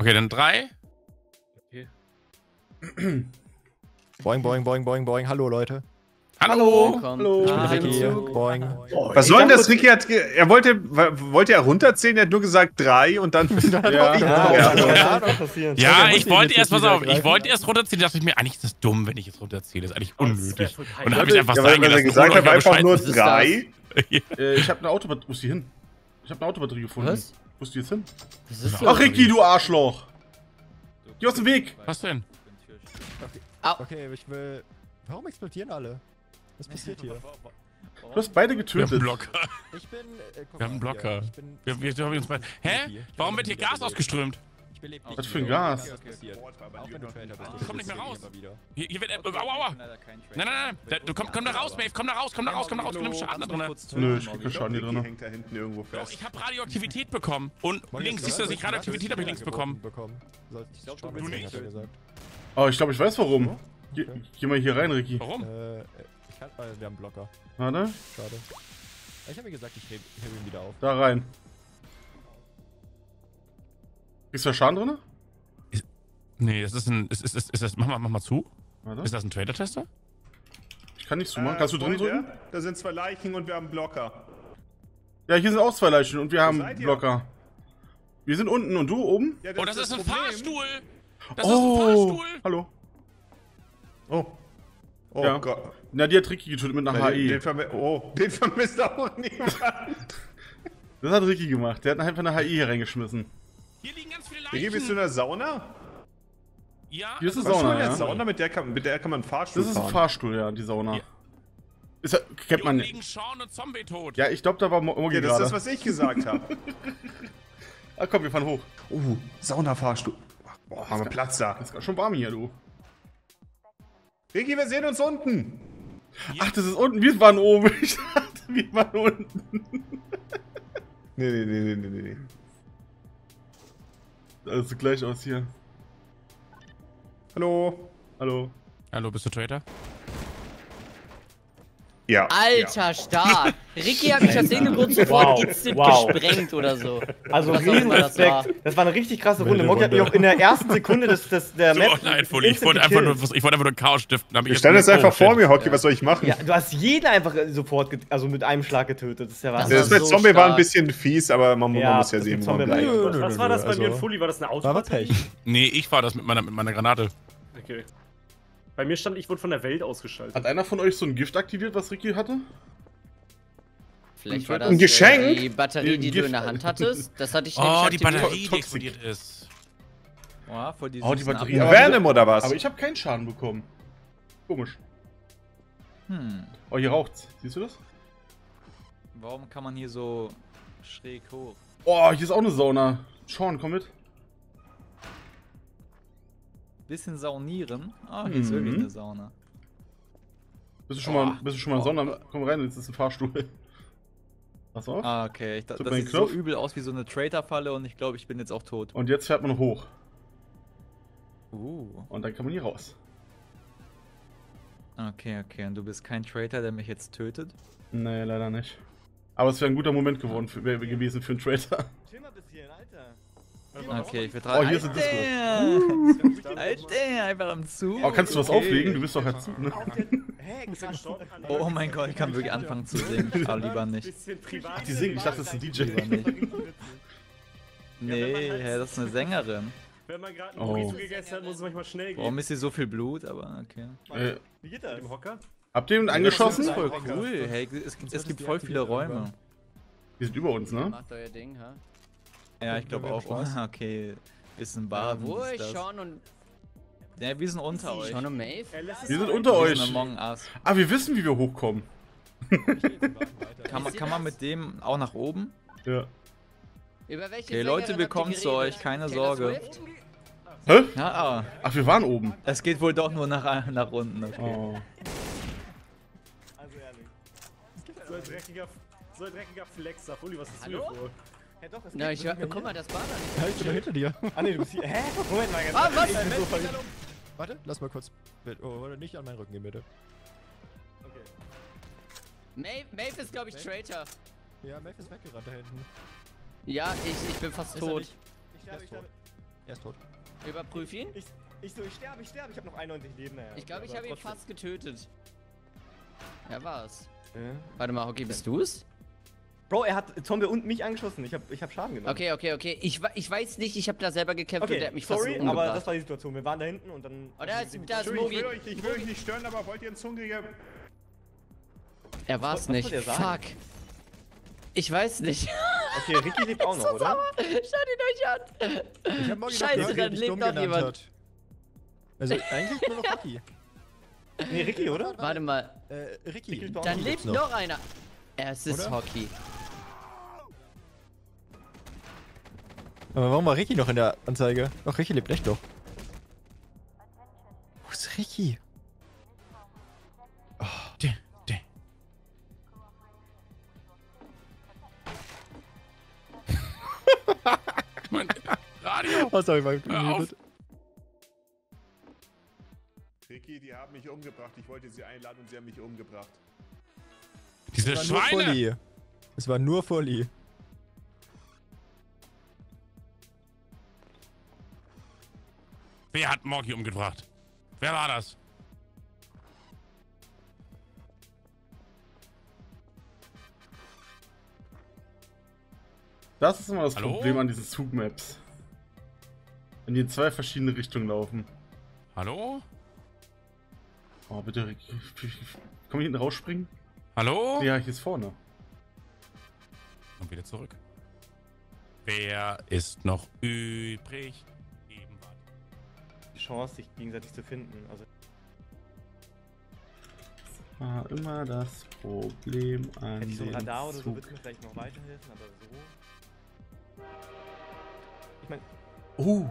Okay, dann drei. Boing, boing, boing, boing, boing. Hallo, Leute. Hallo. Hallo. Ich bin Hallo. Boing. Was soll denn das? Ricky hat. ge- Er wollte. Wollte er runterzählen? Er hat nur gesagt drei und dann. Ja, Ja. ja, ja. kann passieren. Ja, muss ich wollte erst, pass auf, ich wollte erst runterziehen, dachte ich mir, eigentlich ist das dumm, wenn ich jetzt runterziehe. Das ist eigentlich unnötig. voll Und dann habe ich einfach Ja, sein gelassen. gesagt euch einfach nur drei. Äh, ich habe eine Autobatterie. Wo ist die hin? Ich habe eine Autobatterie gefunden. Was? Wo ist die jetzt hin? Ach, Ricky, du Arschloch! Geh aus dem Weg! Was denn? Okay, ich will. Warum explodieren alle? Was passiert hier? Du hast beide Wir haben getötet. einen Blocker. Ich bin. Äh, Wir haben einen Blocker. hier, Ich bin. Wir, wir, wir haben uns. Hä? Warum wird hier Gas ausgeströmt? Ich belebe Was für ein Gas? Was passiert? Auch wenn du Traitor bist. Ich komm nicht mehr raus. Hier, hier wird. Äh, aua, aua. Nein, nein, nein. Da, du komm, komm da raus, Maeve. Komm da raus, komm da raus, komm da raus. Komm da Schaden da drin. Nö, ich krieg keinen Schaden hier drin. hängt da hinten irgendwo Doch, fest. ich habe Radioaktivität bekommen. Und links, siehst du, dass ich Radioaktivität habe ich links bekommen. Sollte ich glaub, schon du nicht. Oh, ich glaube, ich weiß warum. Geh, Okay. geh mal hier rein, Ricky. Warum? Äh, ich kann. Äh, wir haben Blocker. Warte, Schade. Ich habe mir gesagt, ich hebe heb ihn wieder auf. da rein. Ist da Schaden drin? Nee, das ist ein. Ist, ist, ist, ist das. Mach mal, mach mal zu. Warte. Ist das ein Trader-Tester? Ich kann nicht zumachen. Kannst du drin drücken? Da sind zwei Leichen und wir haben einen Blocker. Ja, hier sind auch zwei Leichen und wir haben seid ihr? Blocker. Wir sind unten und du oben? Ja, Oh, das ist ein Problem. Fahrstuhl! Das oh, ist ein Fahrstuhl! hallo. Oh. Oh Ja. Gott. Na, die hat Ricky getötet mit einer Den, den, HI. vermi oh, den vermisst auch niemand. Das hat Ricky gemacht. Der hat einfach eine HI hier reingeschmissen. Hier liegen ganz viele Ricky, bist du in Leichen. der Sauna? Ja. Hier ist eine ist Sauna, ja. Sauna, mit der kann, mit der kann man Fahrstuhl Das ist ein fahren. Fahrstuhl, ja, die Sauna. Ja. Ist ja, Hier kennt man nicht. liegen Sean und Zombie tot. Ja, ich glaube, da war Mo- Mogi Ja, das ist gerade. das, was ich gesagt habe. Ah, komm, wir fahren hoch. Uh, Saunafahrstuhl. Boah, haben wir Platz da. Ist schon warm hier, du. Ricky, wir sehen uns unten. Ach, das ist unten. Wir waren oben. Ich dachte, wir waren unten. Nee, nee, nee, nee, nee, nee. Das sieht gleich aus hier. Hallo. Hallo. Hallo, bist du Trader? Ja. Alter, stark. Ricky hat mich aus irgendeinem sofort Wow, instant wow. gesprengt oder so. Also Was immer das war. Riesenrespekt. Das war eine richtig krasse Runde. Moggi hat mich auch in der ersten Sekunde des, des, der So, Map. nein, Fully. Ich wollte einfach nur, gekillt. ich wollte einfach nur Chaos stiften. ich Ich stand jetzt oh, einfach vor mir, Hockey, was soll ich machen? Ja, du hast jeden einfach sofort, also mit einem Schlag getötet. Das ist ja Das Wahnsinn. Das war mit so Zombie war ein stark. bisschen fies, aber man, man Ja, muss ja das sehen, wo man bleibt. Was war das bei mir und also- Fully? War das eine Ausfahrt? Pech. Nee, ich war das mit meiner, mit meiner Granate. Okay. Bei mir stand, ich wurde von der Welt ausgeschaltet. Hat einer von euch so ein Gift aktiviert, was Ricky hatte? Vielleicht war das Ein Geschenk? äh, die Batterie, die Ein du in Gift. der Hand hattest. Das hatte ich Oh, nämlich die. Batterie, die explodiert ist. Oh, voll die Oh, die Batterie. Venom oder was? Aber ich habe keinen Schaden bekommen. Komisch. Hm. Oh, hier raucht's. Siehst du das? Warum kann man hier so schräg hoch? Oh, hier ist auch eine Sauna. Sean, komm mit. Bisschen saunieren. Ah, hier ist wirklich eine Sauna. Bist du schon mal, bist du schon mal in Sauna? Komm rein, jetzt ist ein Fahrstuhl. Pass auf. Ah, okay. Ich, Drück das sieht so Knopf. übel aus wie so eine Traitor-Falle und ich glaube, ich bin jetzt auch tot. Und jetzt fährt man hoch. Uh. Und dann kann man hier raus. Okay, okay. Und du bist kein Traitor, der mich jetzt tötet? Nee, leider nicht. Aber es wäre ein guter Moment geworden für, wär gewesen für einen Traitor. Chill mal bisschen, Alter. Okay, ich Oh, vertrage. hier ist ein Disco. Alter! Alter, einfach am Zug. Oh, kannst du was Okay. auflegen? Du bist doch halt zu, ne? Oh mein Gott, ich kann wirklich anfangen zu singen. Aber lieber nicht. Ach, die singen. Ich dachte, das ist ein DJ. Nee, hä, das ist eine Sängerin. Wenn man gerade Oh. einen Burrito gegessen hat, muss es manchmal schnell gehen. Warum ist hier so viel Blut? Aber okay. Äh, Wie geht das? Im Hocker? habt ihr ihn angeschossen? Das ist voll cool. Hey, es, gibt- es gibt voll viele Räume. Die sind über uns, ne? Macht euer Ding, ha? Ja, ich glaube auch. Okay, ist ein Bar. Wo ist Sean und, Ja, wir sind unter euch. Sean und Maeve? Wir sind unter Wir euch. Among Us. Ah, wir wissen, wie wir hochkommen. Kann man, kann man mit dem auch nach oben? Ja. Über welche Okay, Leute, wir kommen zu euch, keine Taylor Sorge. Swift? Hä? Ja, ah, Ach, wir waren oben. es geht wohl doch nur nach, nach unten. Okay. Oh. Also ehrlich. So ein dreckiger, so ein dreckiger Flexer. Fully, was hast Hallo? hier vor? Hä, doch, es Na, ich hör, guck mal, das war da nicht. Ja, ich bin da hinter dir. Ah, nee, du bist hier. Hä? Moment mal ganz Ah, was? Ich bin so verliebt. Warte, lass mal kurz. Oh, oder nicht an meinen Rücken gehen, bitte. Okay. Maeve, Maeve ist, glaube ich, Traitor. Ja, Maeve ist weggerannt da hinten. Ja, ich, ich bin fast Ist er tot. Ich sterbe, ich sterbe. Er ist tot. Überprüf ihn. Ich, ich so, ich sterbe, ich sterbe. Ich habe noch 91 Leben. Naja, Ich glaube, ich habe ihn fast getötet. Wer war's? Ja. Warte mal, okay, bist du's? Bro, er hat Zombie und mich angeschossen. Ich habe ich hab Schaden genommen. Okay, okay, okay. Ich, ich weiß nicht, ich habe da selber gekämpft und der Okay, hat mich sorry, fast aber umgebracht. das war die Situation. Wir waren da hinten und dann... Oh, da ist, da ist ich will, euch, ich will euch nicht stören, aber wollt ihr einen Hungriger? Er war's Was nicht. der sagen? Fuck. Ich weiß nicht. Okay, Ricky lebt auch noch, oder? Schaut ihn euch an. Ich hab mal gedacht, Scheiße, er dann lebt noch jemand. hat. Also eigentlich nur noch Rocky. Nee, Ricky, oder? Warte mal. Äh, Ricky. lebt auch Dann lebt gibt's noch einer. Es ist Oder? Hockey. Aber warum war Ricky noch in der Anzeige? Doch, Ricky lebt echt doch. Wo ist Ricky? Dä, dä. Mein Radio. Oh, sorry, mal Hör auf. Ricky, die haben mich umgebracht. Ich wollte sie einladen und sie haben mich umgebracht. Diese Es war nur Schweine. Es war nur Fully. Wer hat Morgi umgebracht? Wer war das? Das ist immer das Hallo? Problem an diesen Zugmaps. Wenn die in zwei verschiedene Richtungen laufen. Hallo? Oh, bitte. Komm ich hinten rausspringen? Hallo? Ja, hier ist vorne. Und wieder zurück. Wer ist noch übrig? Chance, sich gegenseitig zu finden. Also, War immer das Problem an hätte ich so ein Radar oder so, würde mir vielleicht noch weiterhelfen, aber so... Ich meine... Oh,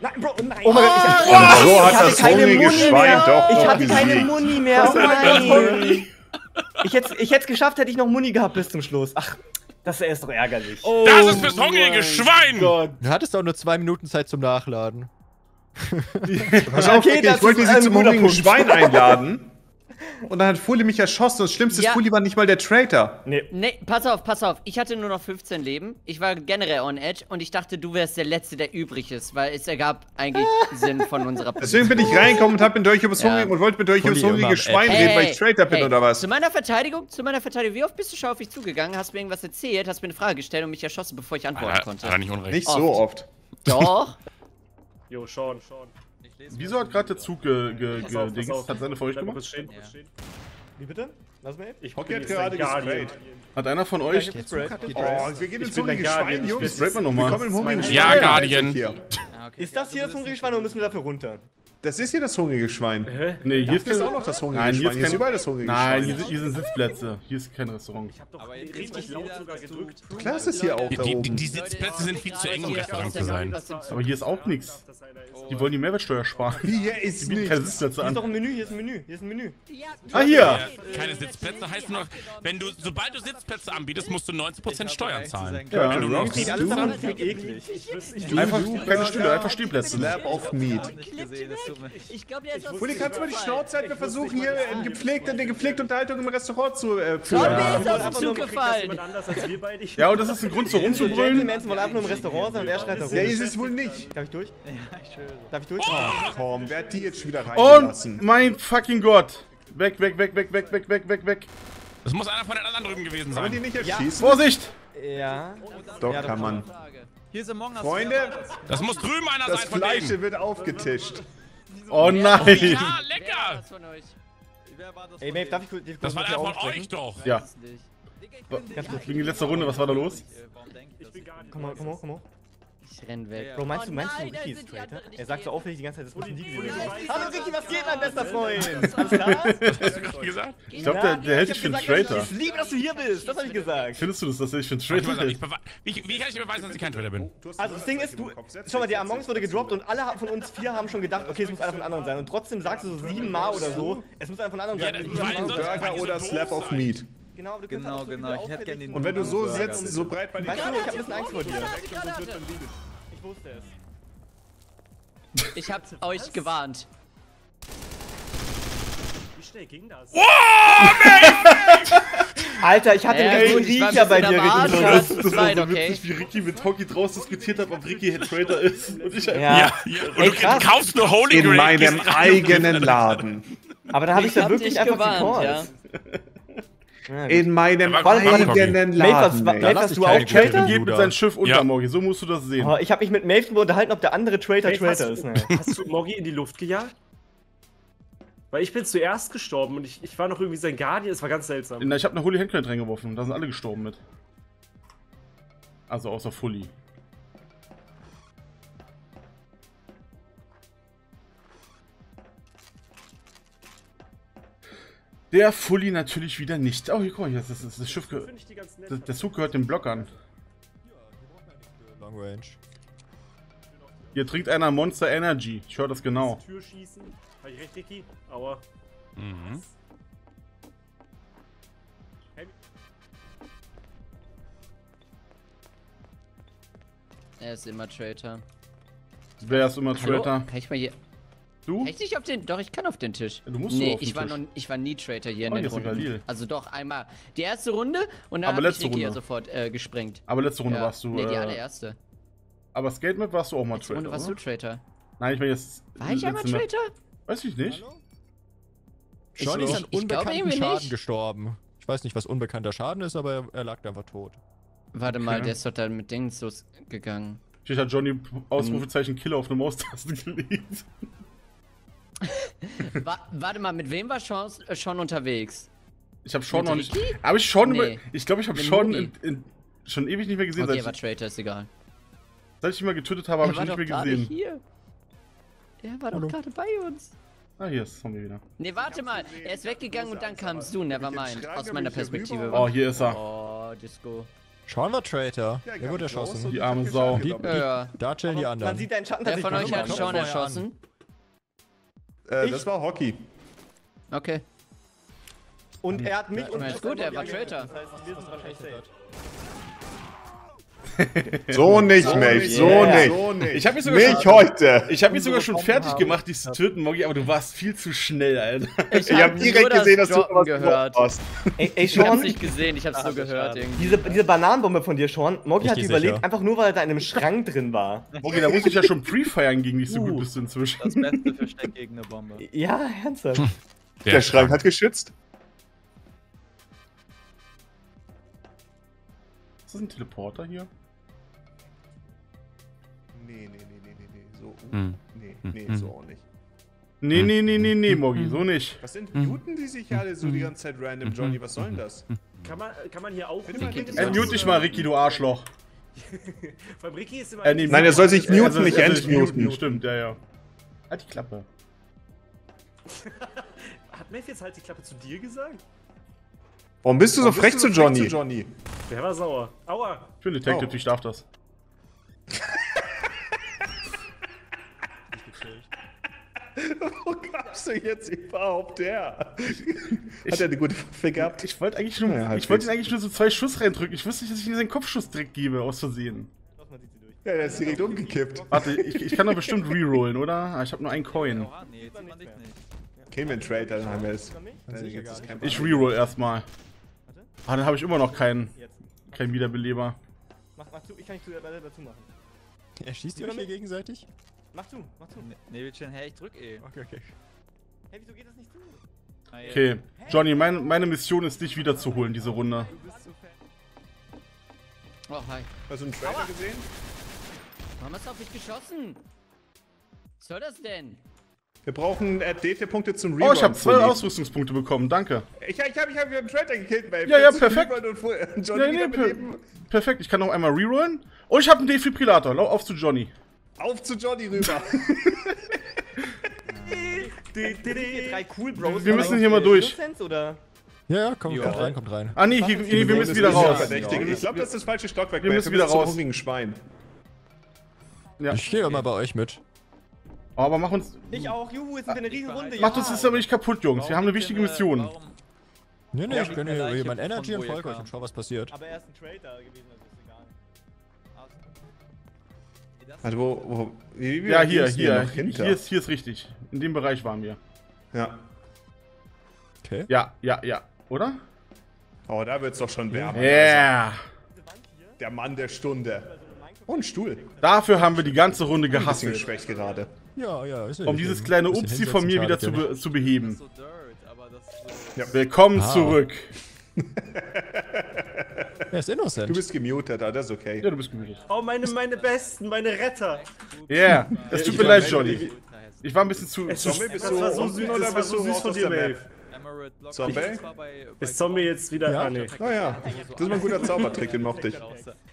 Nein, Bro, nein! Oh mein Gott, ich, Und so ich hat hatte keine Muni mehr. doch Ich hatte keine. Muni mehr. Oh nein! Ich hätte ich hätte es geschafft, hätte ich noch Muni gehabt bis zum Schluss. Ach, das ist doch ärgerlich. Oh Das ist fürs hungrige Schwein! Gott. Du hattest auch nur zwei Minuten Zeit zum Nachladen. Pass auf, Okay, das ich wollte sie zum hungrigen. Schwein einladen. Und dann hat Fully mich erschossen. Und das Schlimmste ist, Ja. Fully war nicht mal der Traitor. Nee. Nee, pass auf, pass auf. Ich hatte nur noch 15 Leben. Ich war generell on edge und ich dachte, du wärst der Letzte, der übrig ist, weil es ergab eigentlich Sinn von unserer Deswegen bin ich reingekommen und hab mit euch übers Ja. hungrige und wollte mit euch übers hungrige Schwein Hey, reden, weil ich Traitor bin hey, oder was? Zu meiner Verteidigung, zu meiner Verteidigung, wie oft bist du schon auf mich zugegangen, hast mir irgendwas erzählt, hast mir eine Frage gestellt und mich erschossen, bevor ich antworten Hat, konnte? er nicht unrecht. Nicht so oft. Doch. Jo, Sean, Sean. Wieso hat gerade der Zug ge, ge, ge, auf, Dings, hat seine für euch mal gemacht? kurz stehen, kurz stehen. Wie bitte? Lass mal eben. Ich Hockey hat jetzt gerade gesprayt. Hat einer von euch? Der Zug hat Oh, wir gehen ins hungrige Schwein, Jungs. Sprayt man nochmal. Wir kommen im hungrigen Schwein. Ja, Guardian. Ist das hier das hungrige Schwein oder müssen wir dafür runter? Das ist hier das hungrige Schwein. Nee, hier ist Hier ist kein... auch noch das hungrige Nein, hier Schwein. ist Hier ist überall das hungrige Nein, Schwein. hier sind, hier sind Sitzplätze. Hier ist kein Restaurant. Ich hab doch Aber richtig laut sogar gedrückt. Klar ist das hier auch Die, da die, die, Sitzplätze sind viel zu eng, um Restaurant zu sein. Aber hier ist auch nichts. Die wollen die Mehrwertsteuer sparen. Hier ist Die bieten keine nichts. Sitzplätze Hier ist doch an. ein Menü, hier ist ein Menü, hier ist ein Menü. Ah, hier! Keine Sitzplätze heißt nur, wenn du, sobald du Sitzplätze anbietest, musst du 19% Steuern zahlen. Ja, Wenn du noch Klingt alles daran eklig. Einfach keine Stühle, einfach Stehplätze. Slap of Meat. Das mir. Ich glaube, der ist aus Fully, kannst du mal die. Schnauze halten? Wir versuchen hier eine gepflegte, eine gepflegte Unterhaltung im Restaurant zu äh, Zombie führen. ist aus dem Zug gefallen. Ja, und das ist ein Grund, so rumzubrüllen. Gentlemen wollen einfach nur im Restaurant sein und er schreit da rum. Ja, ist es wohl nicht. Darf ich durch? Darf ich durch? Komm, wer hat die jetzt schon wieder Und reingelassen? mein fucking Gott. Weg, weg, weg, weg, weg, weg, weg, weg, weg. Das muss einer von den anderen drüben gewesen Kann man die sein. nicht erschießen? Vorsicht! Ja. Doch, Ja, kann man. Hier ist Among Us. Freunde, Das muss drüben einer das sein von Fleisch wird aufgetischt. Oh nein! Ja, lecker! Ey, Maeve, darf ich kurz... Das war der von euch doch! Ja. Ganz kurz, wegen die letzte Runde, was war da los? Ich bin gar nicht. Komm mal, komm mal, komm mal. Ich renn weg. Bro, meinst du, Oh meinst du, nein, da Ricky ist Traitor? Er sagt so auffällig die ganze Zeit, das müssen die gewesen sein. Hallo Ricky, was geht, mein bester Freund? Alles klar? Wie gesagt? Ich glaube, der, der hält dich für einen Traitor. Ich liebe, dass du hier bist, das hab ich gesagt. Findest du das, dass er dich für einen Ich Traitor hält? Wie, wie kann ich dir beweisen, dass ich kein Traitor bin? Also das Ding ist, du, schau mal, der Among Us wurde gedroppt und alle von uns vier haben schon gedacht, okay, es muss einer von anderen sein. Und trotzdem sagst du so siebenmal oder so, es muss einer von anderen sein. Burger oder Slap of. Meat. Genau, du kannst Genau, so genau, ich hätte gerne den Und wenn du so sitzt, so breit bei den Weißt du, ich hab ein bisschen Angst vor dir. Ich wusste es. Ich hab euch gewarnt. schnell ging das? Alter, ich hatte Ja, war ein Riecher bei dir ja. Das, das war so okay. witzig, wie Ricky mit Hockey draus diskutiert hat, ob Ricky Head Trader ist. Und ich Ja. Ja. Und Ey, du krass. kaufst nur Holy In Grail. meinem gehst rein eigenen Laden. Aber da habe ich, Ich dann wirklich einfach gewarnt, gecallt. Ja. In meinem eigenen Laden. Maeve, hast du auch Traitor? geht mit seinem Schiff unter, Ja. Morgi. So musst du das sehen. Oh, ich habe mich mit Maeve drüber unterhalten, ob der andere Traitor Traitor ist. Ne? hast du Moggi in die Luft gejagt? Weil ich bin zuerst gestorben und ich, ich war noch irgendwie sein Guardian, es war ganz seltsam. Na, ich habe eine Holy Handcrate reingeworfen. Da sind alle gestorben mit. Also außer Fully. Der Fully natürlich wieder nicht. Oh, hier, guck mal, das, das, das Schiff gehört. Das, der Zug gehört dem Block an. Long Range. Hier trinkt einer Monster Energy. Ich höre das genau. Tür schießen. Hab ich recht, Ricky? Aua. Mhm. Er ist immer Traitor. Wer ist immer Hallo? Traitor? Kann ich mal hier. Du? Ich nicht auf den. Doch, ich kann auf den Tisch. Du musst nee, nur auf den ich war, Tisch. noch, ich war nie Traitor hier in Oh, den hier ist Runden. Galil. Also doch, einmal. Die erste Runde und dann Aber hab letzte ich Runde. sofort äh, gesprengt. Aber letzte Runde ja. warst du. Nee, die äh, allererste. aber Skate Map warst du auch mal Letzte Traitor. Runde warst du oder? Traitor. Nein, ich meine jetzt. War ich einmal. Traitor? Weiß ich nicht. Ich- Johnny ist ich- an ich unbekannten Schaden nicht. gestorben. Ich weiß nicht, was unbekannter Schaden ist, aber er, er lag da einfach tot. Warte mal, Okay. der ist doch da mit Dings losgegangen. Vielleicht hat Johnny. Ausrufezeichen Killer auf eine Maustaste gelegt. Wa warte mal, mit wem war Sean, äh, Sean unterwegs? Ich habe schon Mit noch nicht. Habe ich schon. Nee. Ich glaube, ich habe schon in, in, schon ewig nicht mehr gesehen. Okay, seit, war ich, Traitor, ist egal. seit ich ihn mal getötet habe, habe er ich war ihn doch nicht mehr gerade gesehen. hier. Er war doch gerade bei uns. Ah, hier ist Zombie wieder. Nee, warte mal. Er ist weggegangen und dann kamst du, nevermind. Aus meiner Perspektive. Oh, hier ist er. Oh, Disco. Sean war Traitor. Er wurde erschossen. Die arme Sau. Die, Ja, ja. da chillen die Man anderen. sieht deinen Schatten Wer von euch hat Sean erschossen? Äh, das war Hockey. Okay. Und er hat mich und Na, ist gut, er war Traitor. Das heißt, wir sind wahrscheinlich safe. So nicht, Maeve, so Yeah. nicht. Ich habe mich sogar Nicht schon, heute. ich hab mich sogar schon fertig gemacht, dich zu töten, Moggi, aber du warst viel zu schnell, Alter. Ich habe direkt gesehen, dass du Droppen was gehört. hast. Ey, ey Ich hab's Sean, nicht gesehen, ich hab's so gehört irgendwie. diese, diese Bananenbombe von dir, Sean, Moggi hat die sicher. einfach nur, weil er da in einem Schrank drin war. Moggi, da muss ich ja schon pre-feiern gegen dich, so Uh. gut bist du inzwischen. Das beste Versteck gegen eine Bombe. Ja, ernsthaft. Der Schrank hat geschützt. Ist das ein Teleporter hier? Hm. nee, Hm. nee, Hm. so auch nicht. Nee, nee, nee, nee, nee, Moggi, so nicht. Was sind muten die sich alle so die ganze Zeit random, Johnny? Was soll denn das? Kann man, kann man hier auch. Entmute dich mal, Ricky, du Arschloch. Beim Ricky ist immer. Äh, nee, Nein, er soll sich Also, muten, nicht soll sich entmuten. muten, Stimmt, ja, ja. Halt die Klappe. Hat Maeve jetzt halt die Klappe zu dir gesagt? Warum bist du so frech zu Johnny? Wer war sauer? Aua! Ich bin Detective, Oh. ich darf das. Wo kamst du jetzt überhaupt her? Hat er eine gute Waffe gehabt? Ich wollte eigentlich nur, Ja, ich wollte ihn eigentlich nur so zwei Schuss reindrücken. Ich wusste nicht, dass ich ihm seinen Kopfschuss direkt gebe, aus Versehen. Ja, der ist direkt umgekippt. Warte, ich, ich kann doch bestimmt rerollen, oder? Ah, ich habe nur einen Coin. Nee, jetzt man nicht. Okay, wenn Traitor, dann haben wir es. Ich reroll erstmal. Ah, dann habe ich immer noch keinen, keinen Wiederbeleber. Mach, mach zu, ich kann nicht zu, äh, dazu machen. Er schießt ihr euch hier gegenseitig? Mach zu, mach zu. Ne- Nebelchen, hey, ich drück eh. Okay, okay. Hey, wieso geht das nicht zu? Ah. Okay, Johnny, mein, meine Mission ist, dich wiederzuholen, diese Runde. Oh, hi. Hast du einen Traitor gesehen? Warum hast du auf mich geschossen? Was soll das denn? Wir brauchen äh, DT-Punkte zum Oh, Reroll. ich habe zwei Fully. Ausrüstungspunkte bekommen, danke. Ich, ich habe ich hab hier einen Traitor gekillt, Babe. Ja, ja, perfekt. Und und Johnny Ja, nee, per beleben. perfekt, ich kann noch einmal rerollen. Und ich habe einen Defibrillator, lau auf zu Johnny. Auf zu Johnny rüber. Drei cool Bros. Wir müssen hier mal durch. Sense, oder? Ja, ja, komm, kommt rein, kommt rein. Ah, nee, hier, nee wir müssen wieder raus. Ich glaube, das ist das falsche Stockwerk. Wir müssen wieder raus. hungrigen Schwein. Ja. Ich gehe immer bei euch mit. Oh, aber mach uns, Ich auch, juhu, es ist eine riesen Runde. macht uns das aber nicht kaputt, Jungs. Wir haben eine wichtige Mission. Warum? Nee, nee, Ja, ich der hier von Energy und euch und schau, was passiert. Aber er ist ein Traitor gewesen, also. Also, wo, wo, wie, wie Ja, hier, hier. Hier ist, hier ist richtig. In dem Bereich waren wir. Ja. Okay. Ja, ja, ja. Oder? Oh, da wird's doch schon wärmer. Yeah. Der Mann der Stunde. Oh, ein Stuhl. Dafür haben wir die ganze Runde Ein bisschen gehasselt. geschwächt gerade. Ja, ja, ist ja Um dieses kleine Upsi von mir wieder zu, ja be zu beheben. So. Willkommen Ah. zurück. Er ist innocent. Du bist gemutet, ah, das ist okay. Ja, du bist gemütlich. Oh, meine, meine Besten, meine Retter. Yeah. Es tut mir leid, Johnny. Ich war ein bisschen zu. Es ist, bist das du war so süß, oder das war bist so du süß von dir, Maeve. Zombie? Das Ist Zombie jetzt wieder... Ja. Ah, nee. Naja, das ist mal ein guter Zaubertrick, den mochte ich.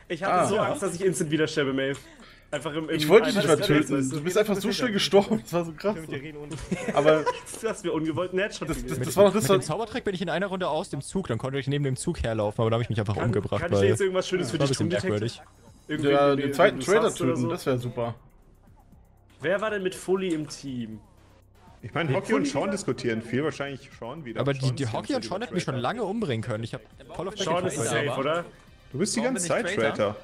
Ich hatte Ah. so Angst, dass ich instant wieder sterbe, Maeve. Einfach im, im Ich wollte dich nicht Reddits, töten. Du bist einfach so schnell gestorben. Das war so krass. Aber Du hast mir ungewollt einen Headshot das, das, das war doch das, Mit dem. Zaubertrick bin ich in einer Runde aus dem Zug, dann konnte ich neben dem Zug herlaufen, aber da habe ich mich einfach umgebracht, Kann ich dir jetzt irgendwas Schönes für war ein dich bisschen tun, Detective? merkwürdig. Irgendwie, Ja, den zweiten Trader töten, das wäre super. Wer war denn mit Fully im Team? Ich meine, Hockey und Sean diskutieren viel, wahrscheinlich Sean wieder. Aber die, die Hockey und Sean hätten mich schon lange umbringen können. Ich habe Call of Sean ist safe, oder? Du bist die ganze Zeit Traitor?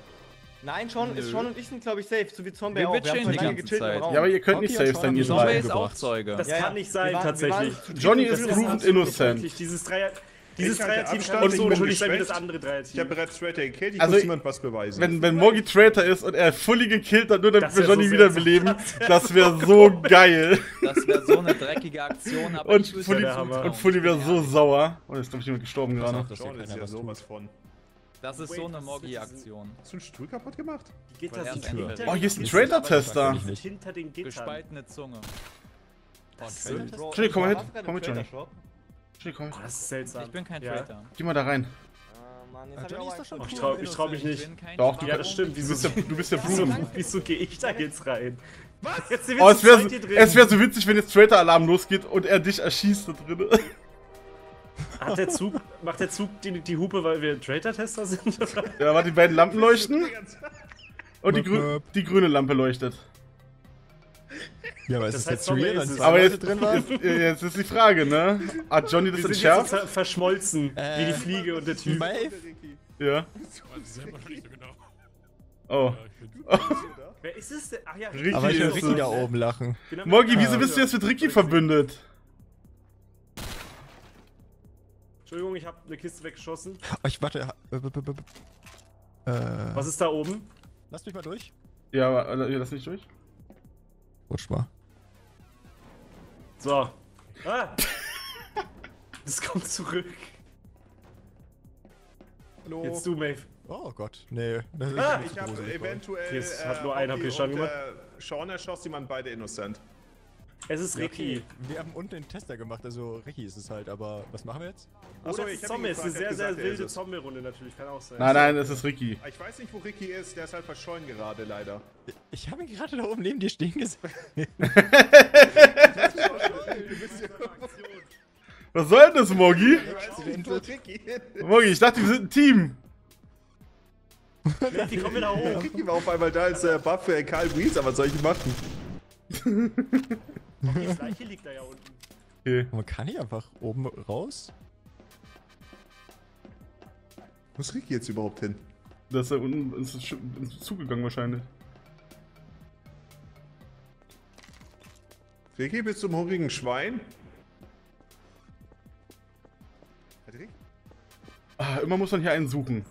Nein, Sean, ist Sean und ich sind, glaube ich, safe, so wie Zombie Wir auch. chillen schon die lange gechillt im Zeit. Raum. Ja, aber ihr könnt nicht safe sein, ihr Sean Zombie ist auch. Zeuge. Das Ja, kann nicht sein, wir waren- wir tatsächlich. Johnny und ist das proven absolut innocent. Dieses Dreier... Dieses Dreier-Team kann nicht ich so unschuldig sein wie das andere Ich habe Dreier-Team. bereits Traitor gekillt, ich Also, muss niemand was beweisen. Wenn, wenn Morgi Traitor ist und er fully gekillt hat, nur damit Das wir Johnny so wiederbeleben, das wäre so geil. Das wäre so eine dreckige Aktion, aber Und ich Fully, und Fully wäre so sauer. Oh, jetzt ist, glaube ich, jemand gestorben gerade. Sean ist ja sowas von. Das ist so eine Morgi-Aktion. Hast du einen Stuhl kaputt gemacht? Die Gitter sind er hinter Oh, hier ist ein sind hinter den Gittern. Gespaltene Zunge. Bro, Johnny, komm mal gerade Komm mit, Johnny. Johnny, komm. Oh, das ist seltsam. Ich bin kein Ja. Traitor. Geh mal da rein. Mann, jetzt hab ich Johnny auch ist doch schon Oh, ich cool trau, ich trau mich Ich nicht. Doch, du Ja, das stimmt. Du Wieso, bist der, du bist der wieso, Bruder. wieso gehe ich da jetzt rein? Was? Jetzt Oh, es wäre es wär so witzig, wenn jetzt Traitor-Alarm losgeht und er dich erschießt da drin. Hat der Zug, macht der Zug die, die Hupe, weil wir Traitor-Tester sind? Oder? Ja, warte, die beiden Lampen leuchten und die, grü die grüne Lampe leuchtet. Ja, aber ist Das es heißt, jetzt real, ist Aber jetzt, drin waren? jetzt, jetzt ist die Frage, ne? Hat Johnny das Wir sind jetzt so entschärft? ver- verschmolzen, wie die Äh, Fliege und der Typ. Maeve? Ja. genau. Oh. Wer ist es denn? Ach ja, Richtig Aber ich höre ist Ricky da oben lachen. Genau, Morgi, wieso bist du jetzt mit Ricky verbündet? Entschuldigung, ich habe eine Kiste weggeschossen. Oh, ich warte. b- Äh, Was ist da oben? lass mich mal durch. Ja, aber äh, lass nicht durch. Rutsch mal. So. Ah! Das kommt zurück. Hallo. Jetzt du, Maeve. Oh Gott, nee. Das ist Ah, Ich habe eventuell. Okay, es äh, hat nur einen Hockey HP Schaden gemacht. äh, Sean erschoss, die waren beide innocent. Es ist Ja, Ricky. okay. Wir haben unten den Tester gemacht, also Ricky ist es halt, aber was machen wir jetzt? Achso, Achso, ich Zombie. Es ist eine sehr, sehr wilde. Zombie-Runde natürlich. Kann auch sein. Nein, nein, es ist Ricky. Ich weiß nicht, wo Ricky ist, der ist halt verschollen gerade, leider. Ich habe ihn gerade da oben neben dir stehen gesehen. Was soll denn das, Morgi? Ich weiß nicht, wo Ricky ist. Morgi, ich dachte, wir sind ein Team. Die kommen wieder hoch. Ricky war auf einmal da als äh, Buff für Karl Wheels, aber was soll ich machen? Die Leiche liegt da ja unten. Okay. Man kann hier einfach oben raus. Wo ist Ricky jetzt überhaupt hin? Das ist da unten ins, ins zugegangen wahrscheinlich. Ricky, bist du im hungrigen Schwein? Hat Ricky? Ah, immer muss man hier einen suchen.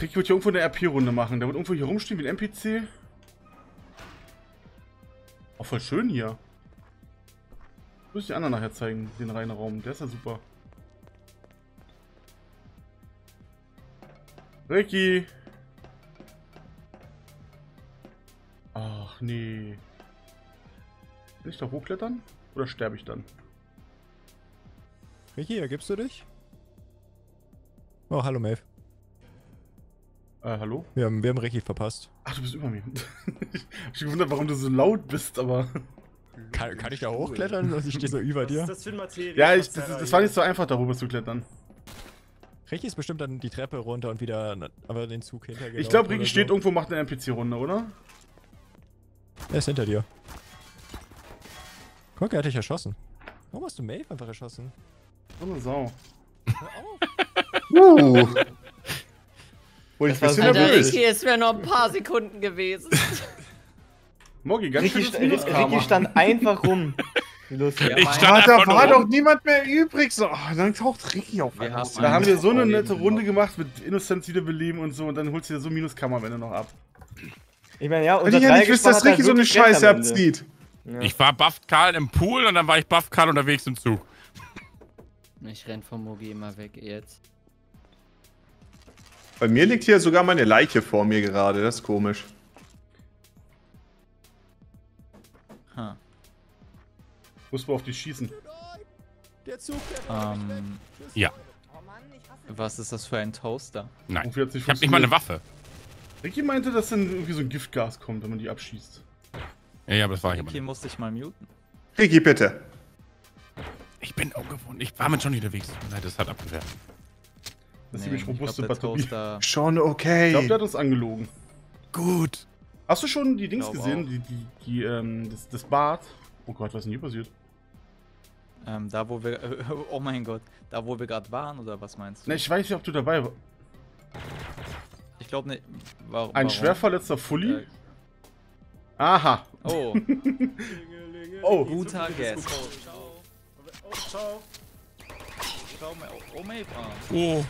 Ricky wird hier irgendwo eine RP-Runde machen. Der wird irgendwo hier rumstehen wie ein NPC. Auch voll schön hier. Muss ich die anderen nachher zeigen, den reinen Raum. Der ist ja super. Ricky! Ach nee. Will ich da hochklettern? Oder sterbe ich dann? Ricky, ergibst du dich? Oh, hallo Maeve. Äh, hallo? Wir haben, wir haben Ricky verpasst. Ach, du bist über mir. ich hab mich gewundert, warum du so laut bist, aber. Kann, kann ich da hochklettern? Also ich stehe so über Was dir. ist das für ein Materie? Ja, ich, das, das war nicht so einfach, darüber zu klettern. Ricky ist bestimmt dann die Treppe runter und wieder aber den Zug hintergelaufen. Ich glaube, Ricky oder steht so. irgendwo, macht eine NPC-Runde, oder? Er ist hinter dir. Guck, er hat dich erschossen. Warum hast du Maeve einfach erschossen? So eine Sau. Uh. Wurde ich ein bisschen Alter, nervös. Ricky, es wären noch ein paar Sekunden gewesen. Moggi, ganz Ricky, schön Minuskarma. Ricky stand einfach rum. Lustig. Ich stand da einfach war doch rum. niemand mehr übrig. So, ah, dann taucht Ricky auf haben- Da haben wir so eine Freunde nette noch. Runde gemacht mit Innocence wiederbeleben und so und dann holst du dir so Minuskammer am Ende noch ab. Ich meine, ja, Wenn unser ich ja nicht wüsste, dass Ricky so eine Scheiße abzieht. Ich war Buff Karl im Pool und dann war ich Buff Karl unterwegs im Zug. Ich renn vom Mogi immer weg jetzt. Bei mir liegt hier sogar meine Leiche vor mir gerade. Das ist komisch. Huh. Muss man auf die schießen. Der Zug, der Ähm, Ja. was ist das für ein Toaster? Nein. Ich hab nicht mal eine? Waffe. Ricky meinte, dass dann irgendwie so ein Giftgas kommt, wenn man die abschießt. Ja, ja, aber das war ich aber Hier nicht. musste ich mal muten. Ricky, bitte. Ich bin ungewohnt. Ich war mit Johnny unterwegs. Nein, das hat abgewehrt. Das ist Nee, ziemlich robuste ich Batterie. Toaster. Schon Ich okay. glaube, der hat uns angelogen. Gut. Hast du schon die Dings gesehen? auch. Die, die, die, ähm, das, das Bad? Oh Gott, was ist denn hier passiert? Ähm, da wo wir. oh mein Gott. Da wo wir gerade waren, oder was meinst du? Ne, ich weiß nicht, ob du dabei warst. Ich glaube nicht. Warum? Ein warum? schwer verletzter Fully? Äh, Aha. Oh, Oh, guter Guess. Oh, ciao. Schau mal. Oh. Ah. Oh.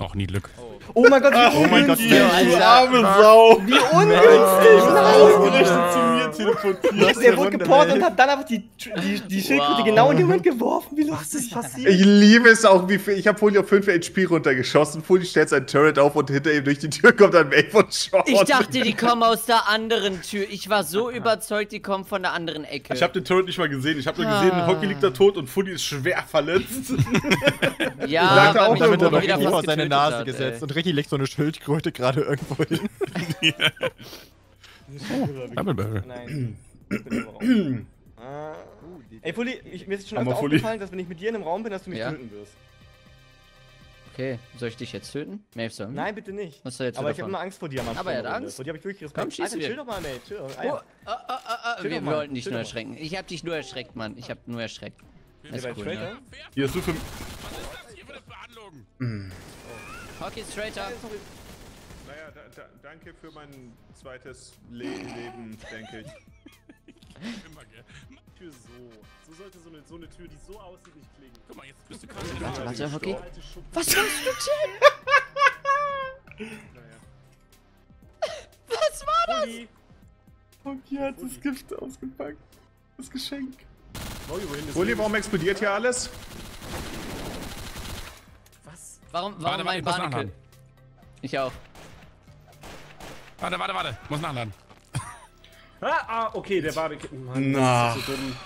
Noch nie Glück. Oh mein Gott, wie Oh mein Gott, du arme Sau! Wie ungünstig. Ausgerechnet zu mir teleportiert. Der wurde geportet und hat dann einfach die, die, die Schildkröte Wow. genau in den Mund geworfen. Wie lustig passiert. Ich liebe es auch, wie viel. Ich habe Fully auf 5 HP runtergeschossen. Fully stellt sein Turret auf und hinter ihm durch die Tür kommt dann Wave und Short. Ich dachte, die kommen aus der anderen Tür. Ich war so überzeugt, die kommen von der anderen Ecke. Ich habe den Turret nicht mal gesehen. Ich habe nur gesehen, Ah. Hockey liegt da tot und Fully ist schwer verletzt. ja, sagte weil auch, damit er wieder noch fast seine Nase hat, gesetzt ey. und Ricky legt so eine Schildkröte gerade irgendwo hin. Nein. Ich bin im Raum. Ah. Ey, Fully, ich, mir ist schon öfter aufgefallen, dass wenn ich mit dir in einem Raum bin, dass du mich Ja. töten wirst. Okay, soll ich dich jetzt töten? Maeve soll. Nein, bitte nicht. Was soll jetzt Aber ich habe immer Angst vor dir am Anfang. Aber er hat. Angst? Vor dir habe ich wirklich Respekt. Komm, schieß Alter, wir. chill doch mal, Mate. Chill. Oh, ah, ah, ah, Chill wir mal, wollten dich chill nur erschrecken. Ich hab dich nur erschreckt, Mann. Ich hab nur erschreckt. Ist cool, ne? Hier ist du für. Hier wird das behandlungen. Hockey straight up. Naja, da, da, danke für mein zweites Le Leben, denke ich. Immer, gell. Tür so. So sollte so eine, so eine Tür, die so aussieht, nicht klingen. Guck mal, jetzt bist du gerade. Warte, Hockey. Alte Schuppen. Was machst du denn? Was war das? Hockey hat das Gift ausgepackt. Das Geschenk. Fully, warum explodiert hier alles? Warum, Warte, warum warte, mein ich muss Barnacle? nachladen. Ich auch. Warte, warte, warte. Muss nachladen. Ah, ah, okay, der. Mann, Na. das ist so dumm.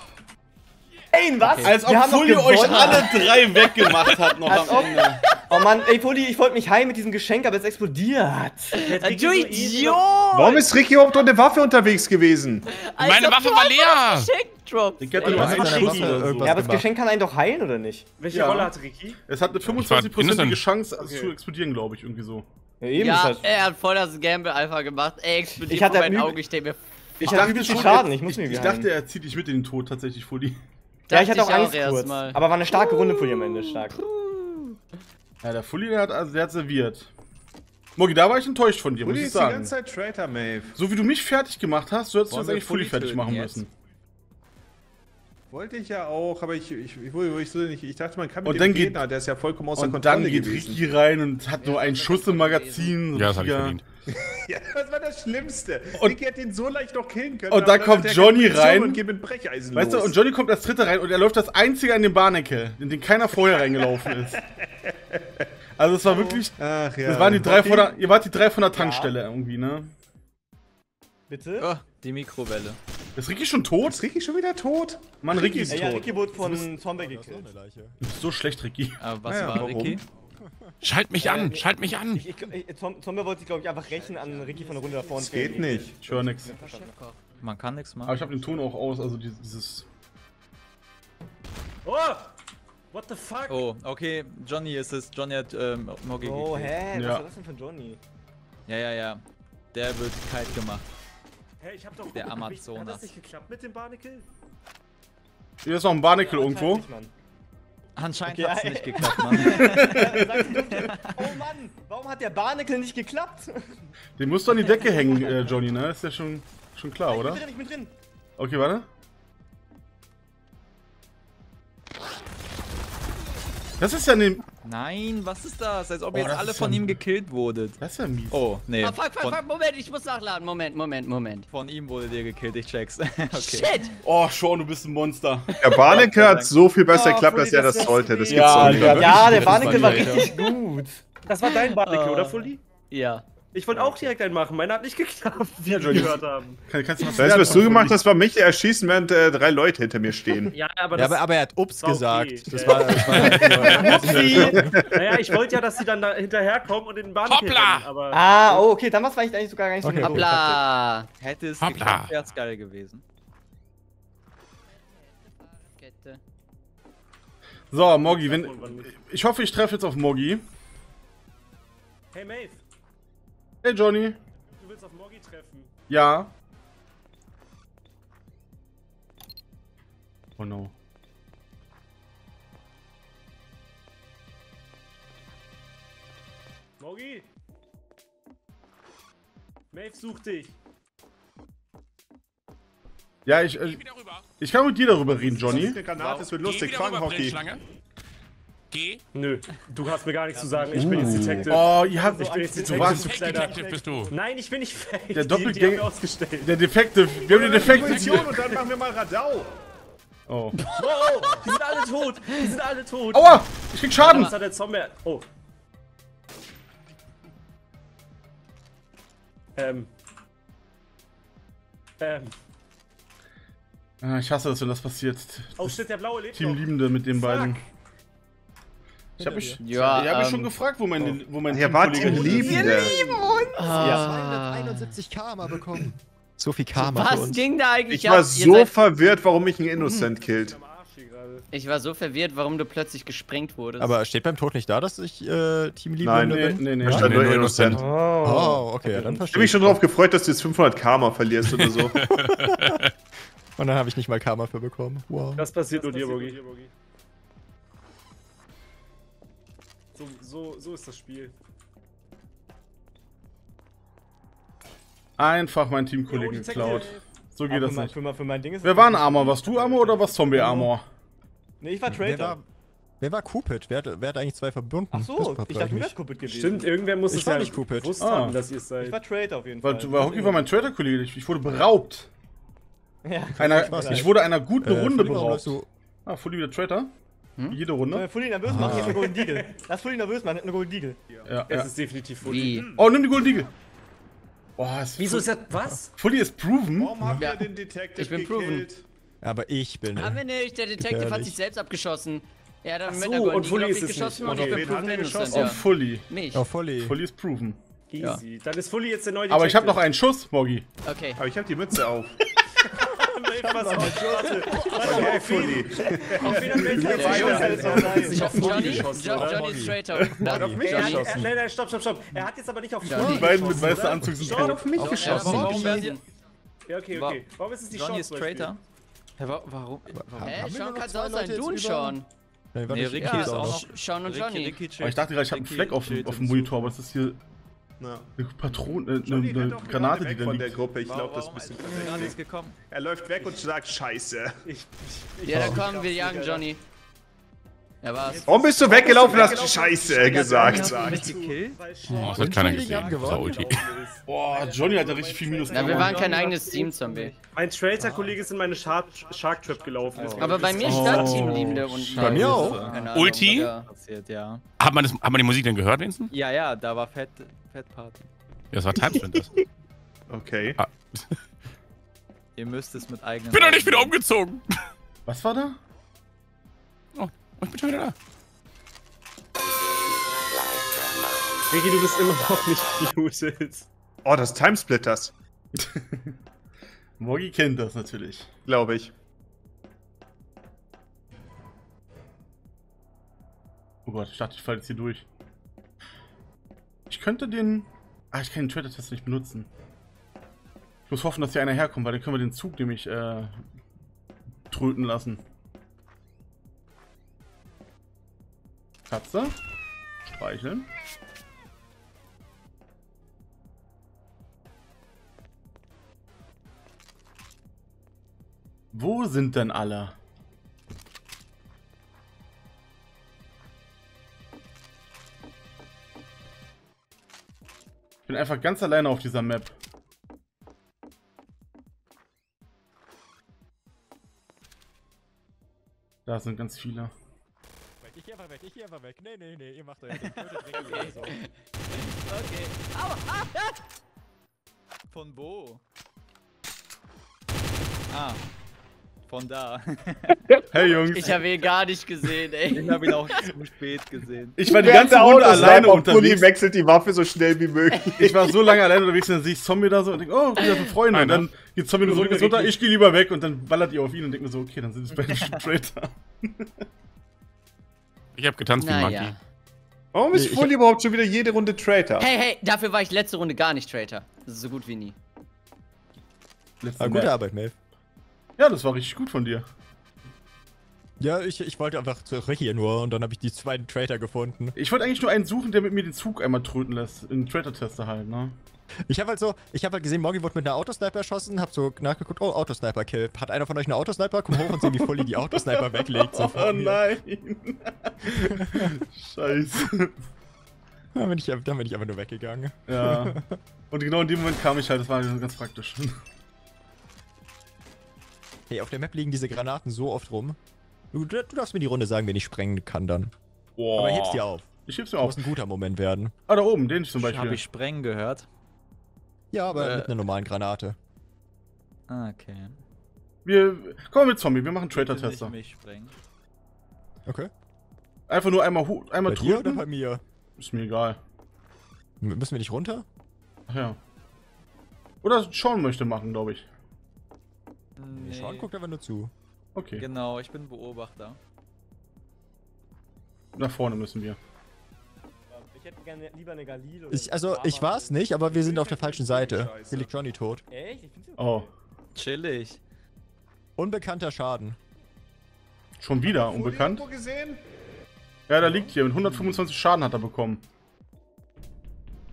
Ey, was? Als ob Fully euch alle drei weggemacht hat noch Als am Ende. Oh Mann, ey, Fully, ich wollte mich heilen mit diesem Geschenk, aber es explodiert. Äh, Du Idiot! Warum ist Ricky überhaupt ohne Waffe unterwegs gewesen? Als Meine Waffe war leer. Ich hätte nur einen so. Ja, aber das Geschenk kann einen doch heilen, oder nicht? Welche Ja. Rolle hat Ricky? Es hat eine Ich war 25% innocent. Chance Okay. zu explodieren, glaube ich, irgendwie so. Ja, eben. Ja, halt- er hat voll das Gamble einfach gemacht. Ey, explodiert Ich hatte vor meinen üb- Augen. Ich mir, ich dachte hatte übelst viel schon, Schaden, er- ich muss mir Ich wieder dachte, er zieht dich mit in den Tod, tatsächlich, Fully. Ja, ich hatte auch dachte Angst kurz. erstmal. Aber war eine starke Runde Fully am Ende, stark. Ja, der Fully, der hat, also, der hat serviert. Mogi, da war ich enttäuscht von dir, muss Fully ich ist die sagen. ganze Zeit Traitor, Maeve. So wie du mich fertig gemacht hast, so hättest du wir eigentlich Fully Fully fertig machen jetzt? müssen. Wollte ich ja auch, aber ich, ich, ich, ich, ich, nicht, ich dachte, man kann mit Und dem Gegner, der ist ja vollkommen außer Und Kontrolle dann geht gewesen. Ricky rein und hat nur einen Schuss im Magazin. Ja, das hab ich verdient. Ja, das war das Schlimmste. Und- Ricky hätte ihn so leicht noch killen können. Und da dann kommt hat Johnny rein. Und geht mit Brecheisen Weißt los. du, und Johnny kommt als Dritter rein und er läuft als einziger an den Barnecke, in den keiner vorher reingelaufen ist. Also es war wirklich, Ach ja. das waren die drei von der, ihr wart die drei von der Tankstelle irgendwie, ne? Bitte? Oh, die Mikrowelle. Ist Ricky schon tot? Ist Ricky schon wieder tot? Mann, Ricky ist Ey, ja, tot. Ricky wurde von Zombie gekillt. Du bist so schlecht, Ricky. Aber was Naja, war warum? Ricky? Schalt mich an, schalt mich an. Ich, ich, Zom- Zombie wollte sich, glaube ich, einfach rächen an Ricky von der Runde davor. und Das geht nicht. Ich höre nix. Man kann nichts Aber machen. ich habe den Ton auch aus, also dieses- dieses... Oh! What the fuck? Oh, okay, Johnny ist es. Johnny hat ähm, Mogi Oh, gekillt. hä? Ja. Was war das denn für Johnny? Ja, ja, ja. Der wird kalt gemacht. Hä, ich hab doch. Der Hat Amazonas. das nicht geklappt mit dem Barnacle? Hier ist noch ein Barnacle irgendwo. Anscheinend nicht, Anscheinend Okay, hat's ey. nicht geklappt, Mann. Oh Mann, warum hat der Barnacle nicht geklappt? Den musst du an die Decke hängen, äh, Johnny, ne? Ist ja schon... Schon klar, Ich bin oder? drin, ich bin drin. Okay, warte. Das ist ja ne... Nein, was ist das? Als ob Oh, jetzt alle von ja- ihm gekillt wurdet. Das ist ja mies. Oh, nee. Ah, fuck, fuck, von, fuck, Moment, ich muss nachladen. Moment, Moment, Moment. von ihm wurde dir gekillt, ich check's. okay. Shit! Oh, Sean, du bist ein Monster. Der Barneke hat so viel besser Oh, geklappt, Fully, als er das sollte. Das sweet. gibt's Ja, doch nicht. ja. Ja, der Barneke war richtig gut. Das war dein Barneke, oder, Fully? Ja. Ich wollte auch direkt einen machen. Meiner hat nicht geklappt, wie wir Johnny. gehört haben. Kann, kannst du was Weißt du, was du gemacht hast? War mich erschießen, während äh, drei Leute hinter mir stehen. Ja, aber Ja, aber, aber er hat Ups gesagt. okay. Das Ja. war, das war halt naja, ich wollte ja, dass sie dann da hinterherkommen und in den Barneke Hoppla! rennen, aber... Ah, oh, okay, dann war es vielleicht eigentlich sogar gar nicht so Okay. gut. Hoppla. Hätte es Hoppla. geklappt, wär's geil gewesen. Kette. So, Moggi, wenn... Ich hoffe, ich treffe jetzt auf Moggi. Hey, Maeve, Hey, Johnny. du willst auf Moggi treffen. Ja. Oh no. Moggi? Maeve sucht dich. Ja, ich, äh, ich kann mit dir darüber reden, Das Johnny. ist eine Granate, es wird lustig. Fang Hockey. Geh. Nö, du hast mir gar nichts zu sagen. Ich bin jetzt Detective. Oh, ihr habt... Ich bin jetzt Du Detective. warst... Fake Detective bist du. Nein, ich bin nicht fake. Der Doppelgänger-. Der Defekte... Wir haben den. Munition und dann machen wir mal Radau. Oh. Oh, oh, die sind alle tot. Die sind alle tot. Aua! Ich krieg Schaden! Was hat der Zombie? Oh. Ähm. Ähm. Ah, ich hasse das, wenn das passiert. Oh shit, der blaue lebt Team. Liebende mit den Fuck. beiden. Ich hab mich, Ja, ich hab mich ähm, schon gefragt, wo mein, wo mein Er war Teamkollege Team ist. Liebende. Ah. 271 Karma bekommen. So viel Karma für Was uns. ging da eigentlich Ich war ab? Ihr so verwirrt, warum mich ein Innocent killt. Hier gerade. Ich war so verwirrt, warum du plötzlich gesprengt wurdest. Aber steht beim Tod nicht da, dass ich äh, Team Nein, Liebende Nee, bin? nee, nee. Da stand nee, nur nee, Innocent. Oh, okay, ja, dann Ich hab verstehe mich ich. schon darauf gefreut, dass du jetzt 500 Karma verlierst oder so. Und dann habe ich nicht mal Karma für bekommen. Wow. Das passiert nur dir, Bogi. So, so, so ist das Spiel. Einfach mein Teamkollegen geklaut. So geht das mein, nicht. für, mein, für mein Ding ist Wer war ein Armor? Warst du Armor oder warst Zombie Armor? Nee, ich war Wer Traitor. war, wer war Cupid? Wer hat, wer hat eigentlich zwei verbunden? Ach so, ich dachte, du wärst Cupid gewesen. Stimmt, irgendwer muss Ich es war ja nicht Cupid. gewusst Ah. haben, dass ihr es Ich seid. war Traitor auf jeden Fall. weil Hockey war mein Traitor-Kollege. Ich, ich wurde beraubt. Ja. Einer, ich nicht. wurde einer guten Äh, Runde beraubt. du- Ah, Fully wieder Traitor. Hm? Jede Wenn Runde. wir Fully nervös machen, ich hab eine Golden Deagle. Lass Fully nervös machen, ich hab eine Golden Deagle. Ja, Es ja. ist definitiv Fully. Wie? Oh, nimm die Golden Eagle. Oh, ist Wieso ist das. Was? Fully ist proven. Warum habt Ja. ihr den Detective Ich bin proven. gekillt? Aber ich bin. Aber nicht, der Detective hat Gefährlich. sich selbst abgeschossen. Hat dann Ach mit so, einer Golden und Fully auf ist es geschossen nicht. und ich Okay. bin Wen proven hat er innocent, geschossen? Auf ja. Fully. Mich. Oh, Fully. Fully ist proven. Easy. Dann ist Fully jetzt der neue Aber ich habe noch Detective. einen Schuss, Moggi. Okay. Aber ich hab die Mütze auf. Pass auf, warte. Okay, Fully. Auf wen hat Johnny? Johnny ist Traitor. Hat, Johnny. nein, nein, stopp, stopp, stopp. Er hat jetzt aber nicht auf Johnny. Fully Die beiden mit oder? Anzug sind tot. auf mich Ja, geschossen. Ja, okay, okay. Warum ist es die Johnny Chance? ist Beispiel? Traitor. Hä, wa warum? warum? Hä? Sean zwei auch sein. Du und? Sean. Nee, Ricky ist auch noch. Sean und Johnny. Ich dachte gerade, ich habe einen Fleck auf, dem-. Monitor, aber es ist hier Ja. eine Patrone, äh, eine, eine Granate, die da von der liegt. Gruppe. Ich glaube, das ist ein bisschen verdächtig. gekommen? Er läuft weg und sagt Scheiße. Ich, ich, Ja, dann kommen wir jagen Johnny. Er war's. Warum bist du weggelaufen hast Scheiße gesagt? Du mich gekillt? Oh, das hat keiner gesehen. Ulti. Boah, Johnny hat da richtig viel Minus Na, wir waren kein eigenes Team, Zombie. mein Traitor-Kollege ist in meine Shark, Shark Trap gelaufen. Aber bei mir es- stand Teamliebende und. Bei mir auch. Ulti? ja. Hat man, das, hat man die Musik denn gehört, Vincent? Ja, ja, da war Fett, Fett Party. Ja, das war Timesprint. Okay. Ihr müsst es mit eigenen. bin doch nicht wieder umgezogen. Was war da? Oh, ich bin schon wieder da. Ricky, du bist immer noch nicht muted. Oh, das Timesplitters, Moggi kennt das natürlich. glaube ich. Oh Gott, ich dachte, ich falle jetzt hier durch. Ich könnte den... Ah, ich kann den Trader-Test nicht benutzen. Ich muss hoffen, dass hier einer herkommt, weil dann können wir den Zug nämlich äh, tröten lassen. Katze. Streicheln. Wo sind denn alle? Ich bin einfach ganz alleine auf dieser Map. Da sind ganz viele. Ich geh einfach weg, ich geh einfach weg. Nee, nee, nee, ihr macht euer Ding. So. Okay. Aua! Ah, ah. Von wo? Ah. Von da. Hey Jungs, Ich habe ihn gar nicht gesehen, ey. Ich habe ihn auch zu spät gesehen. ich war die ganze Runde alleine Pulli unterwegs. wechselt die Waffe so schnell wie möglich. Ich war so lange alleine unterwegs, dann sehe ich Zombie da so und denke, oh, wieder für Freunde. Und dann geht Zombie nur so runter, ich gehe lieber weg und dann ballert ihr auf ihn und denkt mir so, okay, dann sind es beide schon Traitor. Ich habe getanzt wie ein Monkey. Naja. Warum ist Fully überhaupt schon wieder jede Runde Traitor? Hey, hey, dafür war ich letzte Runde gar nicht Traitor. Das ist so gut wie nie. Letzte Ah, gute. Arbeit, Maeve. Ja, das war richtig gut von dir. Ja, ich, ich wollte einfach zu Ricky nur und dann habe ich die zweiten Traitor gefunden. Ich wollte eigentlich nur einen suchen, der mit mir den Zug einmal tröten lässt. In Traitor-Tester halt, ne? Ich habe halt so, ich habe halt gesehen, Morgi wurde mit einer Autosniper erschossen, hab so nachgeguckt, oh, Autosniper-Kill. Hat einer von euch eine Autosniper? Komm hoch und sehen, wie Fully die Autosniper weglegt. So Oh nein. Scheiße. Dann bin, ich, dann bin ich einfach nur weggegangen. Ja. Und genau in dem Moment kam ich halt, das war ganz praktisch. Hey, auf der Map liegen diese Granaten so oft rum. Du, du darfst mir die Runde sagen, wen ich sprengen kann dann. Boah. Aber heb's dir auf. Ich heb's mir Das auf. muss ein guter Moment werden. Ah, da oben, den zum Beispiel. Habe ich Sprengen gehört? Ja, aber Äh. mit einer normalen Granate. Ah, okay. Wir, komm mit Zombie, wir machen Traitor-Tester. mich sprengen. Okay. Einfach nur einmal, hu- einmal Bei dir oder bei mir? Ist mir egal. M- Müssen wir nicht runter? Ach ja. Oder Sean möchte machen, glaube ich. Nee. Sean guckt aber nur zu. Okay. Genau, ich bin Beobachter. Nach vorne müssen wir. Ich hätte gerne lieber eine Galil oder Ich, also, ich war's nicht, aber wir sind auf der falschen Seite. Hier liegt Johnny tot. Echt? Ich find's Oh. Chillig. Unbekannter Schaden. Schon wieder, unbekannt. gesehen? Ja, da liegt hier. Mit 125 Schaden hat er bekommen.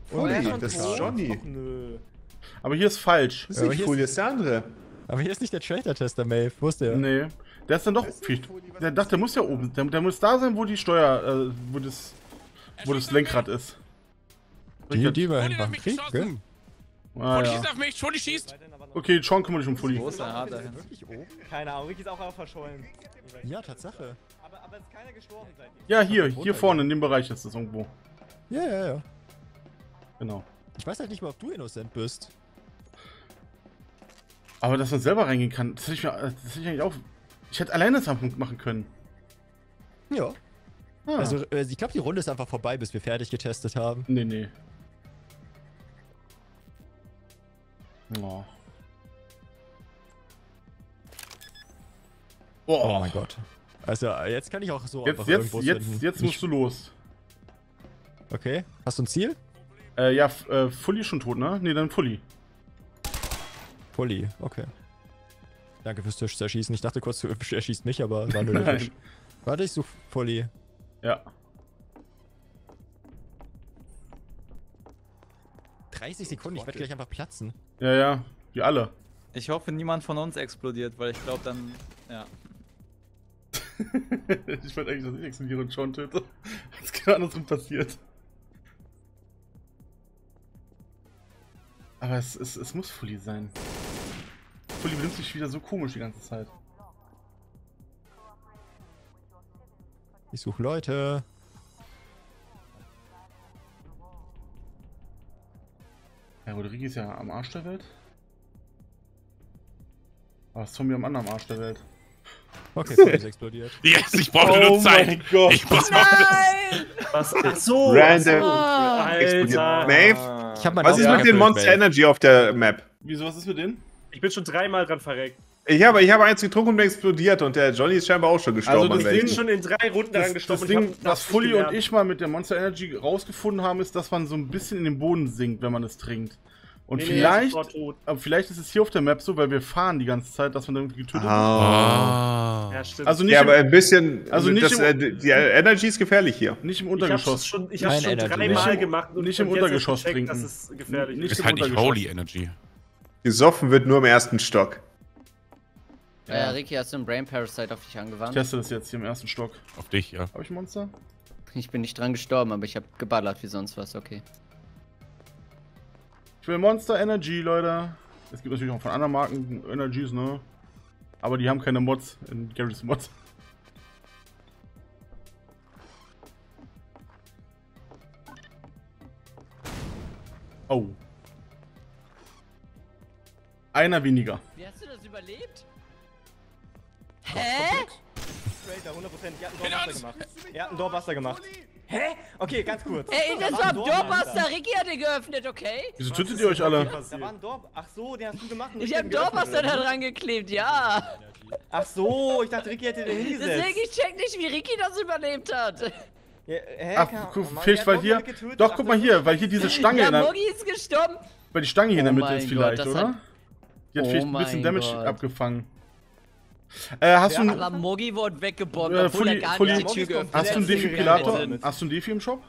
Fully, das ist? Johnny. Ach. Aber hier ist falsch. Das Ja, ist aber nicht hier Fully, das ist der andere. Aber hier ist nicht der Traitor-Tester, Maeve. Wo ist der? Nee. Der ist dann doch. Viel, der dachte, der muss ja oben. Der, der muss da sein, wo die Steuer. Äh, wo das. Wo das Lenkrad ist. Die, die hinmachen. mich Krieg, geschossen. Ah, Fully ja. schießt auf mich, Fully schießt. Okay, Sean kümmert dich um Fully. Wo ist der Hart dahin? Wirklich oben? Keine Ahnung, Ricky ist auch einfach verschollen. Ja, Tatsache. Aber, aber es ist keiner gestorben seitdem. Ja, hier, hier vorne in dem Bereich ist das irgendwo. Ja, ja, ja. Genau. Ich weiß halt nicht mal, ob du innocent bist. Aber dass man selber reingehen kann, das hätte ich mir. Das hätte ich eigentlich auch. Ich hätte alleine das machen können. Ja. Ah. Also, äh, ich glaube, die Runde ist einfach vorbei, bis wir fertig getestet haben. Nee, nee. Oh. Oh, Oh, mein Gott. Also, jetzt kann ich auch so Jetzt, einfach jetzt, jetzt, finden. jetzt Ich- musst du los. Okay. Hast du ein Ziel? Äh, ja, äh, Fully schon tot, ne? Ne, dann Fully. Fully, okay. Danke fürs Tisch zerschießen. Ich dachte kurz, du erschießt mich, aber war nur der. Tisch. Warte, ich such Fully. Ja. 30 Sekunden, ich werde gleich einfach platzen. Ja, ja. Wir alle. Ich hoffe, niemand von uns explodiert, weil ich glaube dann. Ja. ich wollte eigentlich, dass ich explodiere und Sean töte. Das ist genau andersrum passiert. Aber es, es, es muss Fully sein. Benimmt sich wieder so komisch die ganze Zeit. Ich suche Leute. Ja, Rodrigo ist ja am Arsch der Welt. Aber ist Zombie am anderen Arsch der Welt. Okay, Fully ist explodiert. Yes, ich brauchte nur Zeit. Gott. Ich brauchte. Was? Ach so. Random. So. Explodiert. Alter. Maeve? Ich meine Was ist mit den Monster. Energy auf der Map? Wieso, was ist mit denen? Ich bin schon dreimal dran verreckt. Ich habe, ich habe eins getrunken und bin explodiert und der Johnny ist scheinbar auch schon gestorben. Also das Ding- schon in drei Runden Das, daran das gestorben Ding, und hab was das Fully und ich mal mit der Monster Energy rausgefunden haben, ist, dass man so ein bisschen in den Boden sinkt, wenn man es trinkt. Und Nee, nee, vielleicht, er ist aber vielleicht ist es hier auf der Map so, weil wir fahren die ganze Zeit, dass man dann irgendwie getötet wird. Ah. Ah. Ja, stimmt. Also nicht, Ja, aber im, ein bisschen. Also nicht das, im- äh, die Energy ist gefährlich hier. nicht im ich Untergeschoss. schon, ich hab's Kein schon Energy. dreimal gemacht und nicht im Untergeschoss trinken. dass es gefährlich Nicht ist. Ist halt nicht. Holy Energy. Gesoffen wird nur im ersten Stock. Äh, Ricky, hast du einen Brain Parasite auf dich Ich angewandt? teste das jetzt hier im ersten Stock. Auf dich, ja. Habe ich Monster? Ich bin nicht dran gestorben, aber ich habe geballert wie sonst was, okay. Ich will Monster Energy, Leute. Es gibt natürlich auch von anderen Marken Energies, ne? Aber die haben keine Mods in Garys Mods. Oh. Einer weniger. Wie hast du das überlebt? Hä? Traitor, 100%. Die hat einen gemacht. Er hat einen Doorbuster gemacht. Hä? Okay, ganz kurz. Ey, das Da war ein Doorbuster. Ricky hat den geöffnet, okay? Wieso tötet ihr euch alle? Da war ein Door... Ach so, den hast du gemacht. Ich hab oder da dran geklebt, ja. Ach so, ich dachte, Ricky hätte den hingesetzt. Deswegen, ich check nicht, wie Ricky das überlebt hat. Ja, hä? Ach, guck, Mann, vielleicht weil hier. Doch, guck mal hier, weil hier diese Stange Ja. Mogi ist gestorben. Weil die Stange hier in der Oh Mitte ist vielleicht, oder? Die hat Oh vielleicht ein bisschen Damage Gott. abgefangen. Äh, hast du, Aber Mogi wurde weggebombt, Äh, obwohl er Fully- gar Fully- nicht die Mogi Tür geöffnet hast du einen Defibrillator? Hast du einen Defi im Shop?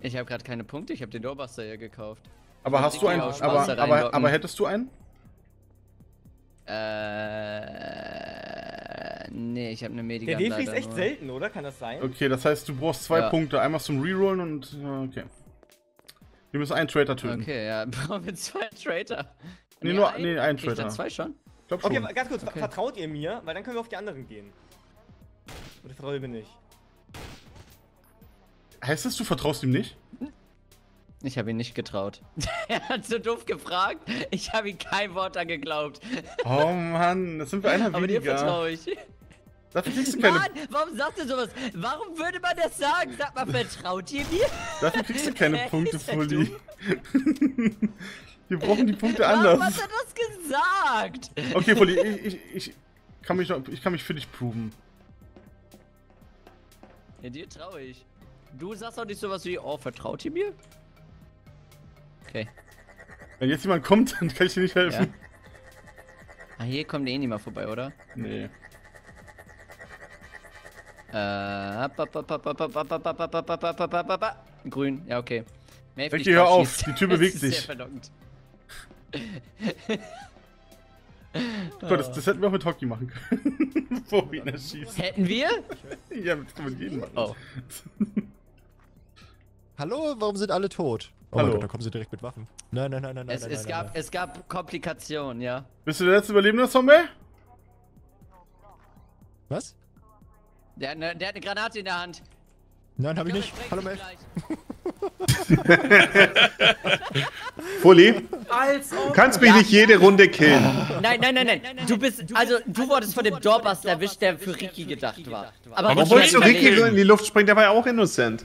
Ich habe gerade keine Punkte, ich habe den Doorbuster ja gekauft. Aber Ja, hast du einen. Aber, aber, aber hättest du einen? Äh. Nee, ich habe eine Der Medigun Defi ist echt nur. selten, oder? Kann das sein? Okay, das heißt, du brauchst zwei Ja. Punkte. Einmal zum Rerollen und. Okay. Wir müssen einen Traitor töten. Okay, ja, brauchen wir zwei Traitor. Nee, nur- nee, einen Krieg ich Traitor. zwei schon? Ich glaub schon. Okay, ganz kurz, Okay. vertraut ihr mir? Weil dann können wir auf die anderen gehen. Oder vertraut ihr mir nicht? Heißt das, du vertraust ihm nicht? Ich habe ihn nicht getraut. er hat so doof gefragt. Ich habe ihm kein Wort an geglaubt. Oh Mann, das sind wir einer Aber dir weniger. vertraue ich. Dafür kriegst du keine, Mann, warum sagt ihr sowas? Warum würde man das sagen? Sag mal, vertraut ihr mir? dafür kriegst du keine Punkte, Fully. Wir brauchen die Punkte anders. Was hat du das gesagt? Okay, Polly, ich, ich, ich, kann mich noch, ich kann mich für dich proben. Ja, dir traue ich. Du sagst doch nicht sowas wie, oh, vertraut ihr mir? Okay. Wenn jetzt jemand kommt, dann kann ich dir nicht helfen. Ja. Ah, hier kommt eh niemand vorbei, oder? Nee. Grün, ja okay. Mehr Ricky, hör auf, die Tür bewegt sich. Gott, das, das hätten wir auch mit Hockey machen können. Bevor wir ihn erschießen. Hätten wir? Ja, das kann man jeden machen. Oh. Hallo, warum sind alle tot? Oh Hallo. mein Gott, da kommen sie direkt mit Waffen. Nein, nein, nein, nein, Es, nein, es, nein, gab, nein. es gab Komplikationen, ja. Bist du der letzte Überlebende, Zombie? Was? Der, der hat eine Granate in der Hand. Nein, hab ich nicht. Hallo, Mel. Fully, ob. kannst mich nicht jede Runde killen. Nein, nein, nein, nein. Du bist, also, du wurdest von dem Doorbuster erwischt, der für Ricky gedacht war. Aber wolltest du Ja, Ricky ja. so in die Luft springen? Der war ja auch innocent.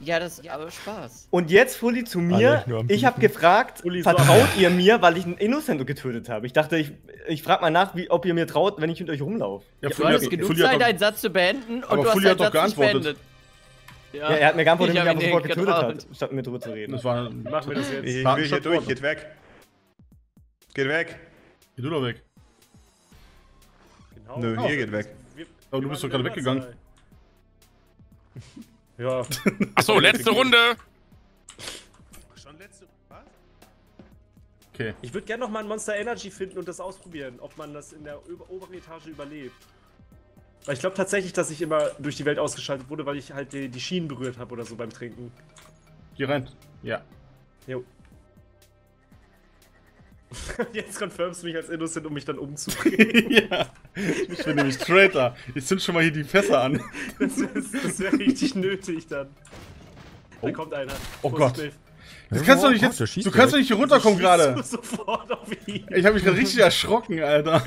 Ja, das, aber Spaß. Und jetzt Fully zu mir. Ich habe gefragt, vertraut ihr mir, weil ich einen Innocent getötet habe? Ich dachte, ich, ich frage mal nach, wie, ob ihr mir traut, wenn ich mit euch rumlaufe. Ja, Du Fully hat, genug Fully Zeit, einen Satz zu beenden und Aber du hast Fully deinen hat doch Satz nicht geantwortet. beendet. Ja, er hat mir geantwortet, Ich dass hab er mich ihn einfach sofort nicht getötet hat, statt mit drüber zu reden. das war. Machen wir das jetzt. Ich will Datenschutz hier durch, geht weg. Geht weg. Geh du doch weg. Genau. Nö, Oh, hier geht weg. wir- Aber du bist doch gerade weggegangen. Ja. Achso, letzte Runde. Schon letzte. Was? Okay. Ich würde gerne noch mal ein Monster Energy finden und das ausprobieren, ob man das in der ober oberen Etage überlebt. Weil ich glaube tatsächlich, dass ich immer durch die Welt ausgeschaltet wurde, weil ich halt die, die Schienen berührt habe oder so beim Trinken. Geh rein. Ja. Jo. Jetzt confirmst du mich als Innocent, um mich dann umzubringen. ja. Ich bin nämlich Traitor. Ich zünd schon mal hier die Fässer an. Das, wäre richtig nötig dann. Da kommt einer. Oh Vorsicht, Gott. Dave. Das kannst du Oh nicht Gott, jetzt. Du kannst doch nicht hier runterkommen gerade. du Sofort auf ihn. Ich habe mich gerade richtig erschrocken, Alter.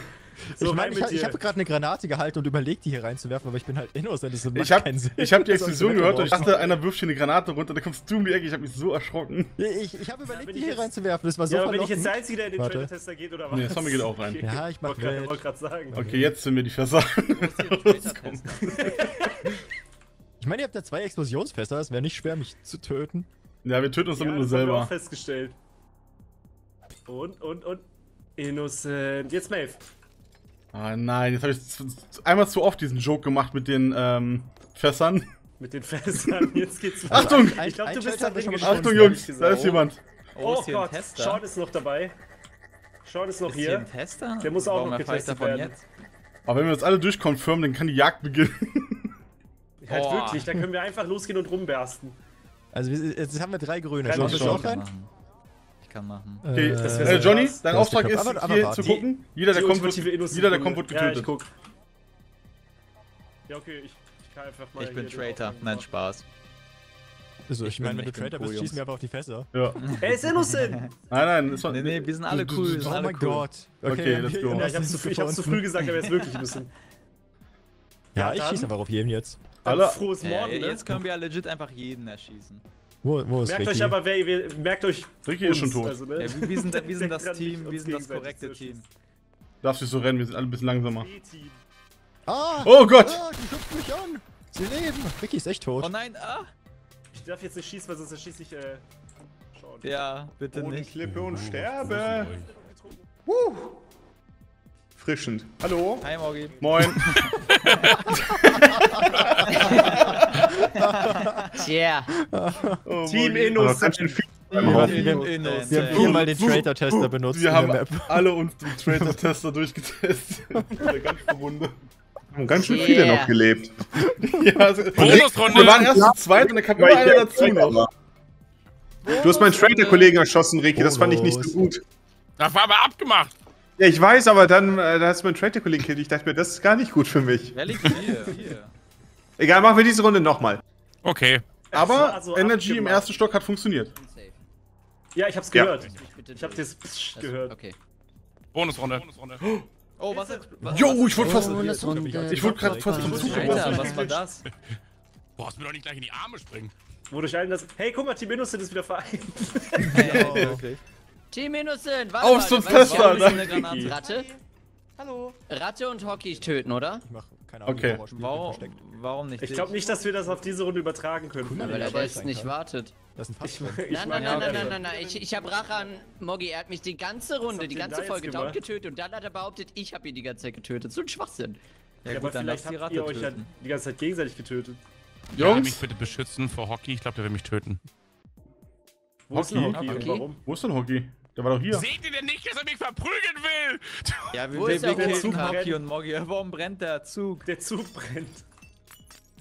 So, ich meine, ich, ich habe gerade eine Granate gehalten und überlegt, die hier reinzuwerfen, aber ich bin halt innocent. Das macht Ich habe keinen Sinn. ich hab die Das hab ich Explosion gehört und ich dachte, einer wirft hier eine Granate runter, dann kommst du um die Ecke. Ich habe mich so erschrocken. Ich, ich habe überlegt, bin die ich hier jetzt- reinzuwerfen. Das war so Ja, aber bin ich jetzt der Einzige, der in den Warte. Trailer-Tester geht oder was? Nee, Tommy geht auch rein. Ja, ich mach Wollte gerade mit. wollte gerade sagen. Okay, jetzt sind mir die Fässer. Ich meine, ihr habt ja zwei Explosionsfässer. Es wäre nicht schwer, mich zu töten. ja, wir töten uns Ja, damit nur das haben wir auch selber. festgestellt. Und, und, und. Innocent. Jetzt Maeve. Ah nein, jetzt habe ich einmal zu oft diesen Joke gemacht mit den ähm, Fässern. Mit den Fässern. Jetzt geht's los. Achtung! Ich glaube, du bist da drin Achtung, Jungs, da ist jemand. Oh, ein Gott? Sean ist noch dabei. Sean ist noch Ist hier hier. ein Tester? Der muss auch Warum noch getestet davon werden. jetzt? Aber wenn wir uns alle durchkonfirmen, dann kann die Jagd beginnen. Halt Boah. wirklich, dann können wir einfach losgehen und rumbersten. Also wir- jetzt haben wir drei grüne. Sollen wir auch rein? Ich kann machen. Okay, das äh, wär so Johnny, dein Auftrag ist. Aber- aber hier warte. zu gucken. Jeder, der kommt, wird, jeder, der kommt, wird Ja, ich getötet. guck. Ja, okay, ich, ich kann einfach mal. Ich bin Traitor. Nein. Spaß. Also ich bin- meine, wenn du ich Traitor bist, schießen Jungs. wir einfach auf die Fässer. Ja. Er ist Innocent! Nein, nein, ist Nee, nee, wir sind alle cool. Wir sind Oh alle mein cool. Gott. Okay, let's go. Ja, ich hab's, zu, ich hab's zu früh gesagt, aber er ist wirklich Innocent. Ja, Ja, ich schieße einfach auf jeden jetzt. Alle- frohes Morgen, ne? jetzt können wir ja legit einfach jeden erschießen. Wo, wo ist Merkt Ricky? euch aber, wer, wer, merkt euch. Ricky ist schon tot. Also, ne? Ja, wir, wir sind, wir sind das Team, uns wir sind das korrekte Team. Darfst nicht so rennen, wir sind alle ein bisschen langsamer. Ah! Oh Gott! Ah, die hüpft mich an! Sie leben! Ricky ist echt tot. Oh nein, ah! Ich darf jetzt nicht schießen, weil sonst erschieße ich. Äh, Sean. Ja, bitte nicht. Bodenklippe und sterbe. Frischend. Hallo? Hi, Morgi. Moin. Tja. Oh, Team ganz schön viel. Wir haben, viermal den Traitor-Tester benutzt Wir in haben der alle uns den Traitor-Tester durchgetestet. Eine ganz Runde. Haben ganz schön viele noch gelebt. Ja, also, Bonusrunde. wir waren erst zu zweit und dann kam immer einer der dazu noch. Du hast meinen Traitor-Kollegen erschossen, Ricky. Das fand ich nicht so gut. Das war aber abgemacht. Ja, ich weiß, aber dann äh, da hast du meinen Traitor-Kollegen gekillt. Ich dachte mir, das ist gar nicht gut für mich. Wer liegt hier? Hier. Egal, machen wir diese Runde nochmal. Okay. Aber Also Energy im ersten Stock hat funktioniert. Ja, ich hab's Ja. gehört. Bitte Ich hab das Psch das- gehört. Okay. Bonusrunde. Oh, was ist. Was, Jo, ich wurde fast. Ich wurde gerade fast vom Zug Alter, gebrochen. was war das? Brauchst mir doch nicht gleich in die Arme springen. Wodurch allen das. Hey, guck mal, Team Innocent ist wieder vereint. Hey, wirklich. Team Innocent, warte Auf mal, zum warum ne? Ratte? Hallo. Ratte und Hockey töten, oder? Ich mach keine Ahnung, Okay. Warum, versteckt. warum nicht? Ich glaube nicht, dass wir das auf diese Runde übertragen können. Cool, Weil er jetzt nicht kann. wartet. Das ist ein Ich, Fass. ich Nein, nein, nein, nein, nein, nein, nein. Ich, ich hab Rache an Moggi. Er hat mich die ganze Runde, die ganze Folge dauert getötet und dann hat er behauptet, ich habe ihn die ganze Zeit getötet. So ein Schwachsinn. Ja, Ja, gut, aber dann lass vielleicht die habt Ratte ihr euch ja die ganze Zeit gegenseitig getötet. Jungs. Jungs? mich bitte beschützen vor Hockey. Ich glaube, der will mich töten. Wo ist denn Hockey? Warum? Wo ist denn Hockey? Der war doch hier. Seht ihr denn nicht, dass er mich verprügeln will? Ja, wir, Wo wir, ist wir der killen Zug? Hockey und Moggy. Warum brennt der Zug? Der Zug brennt.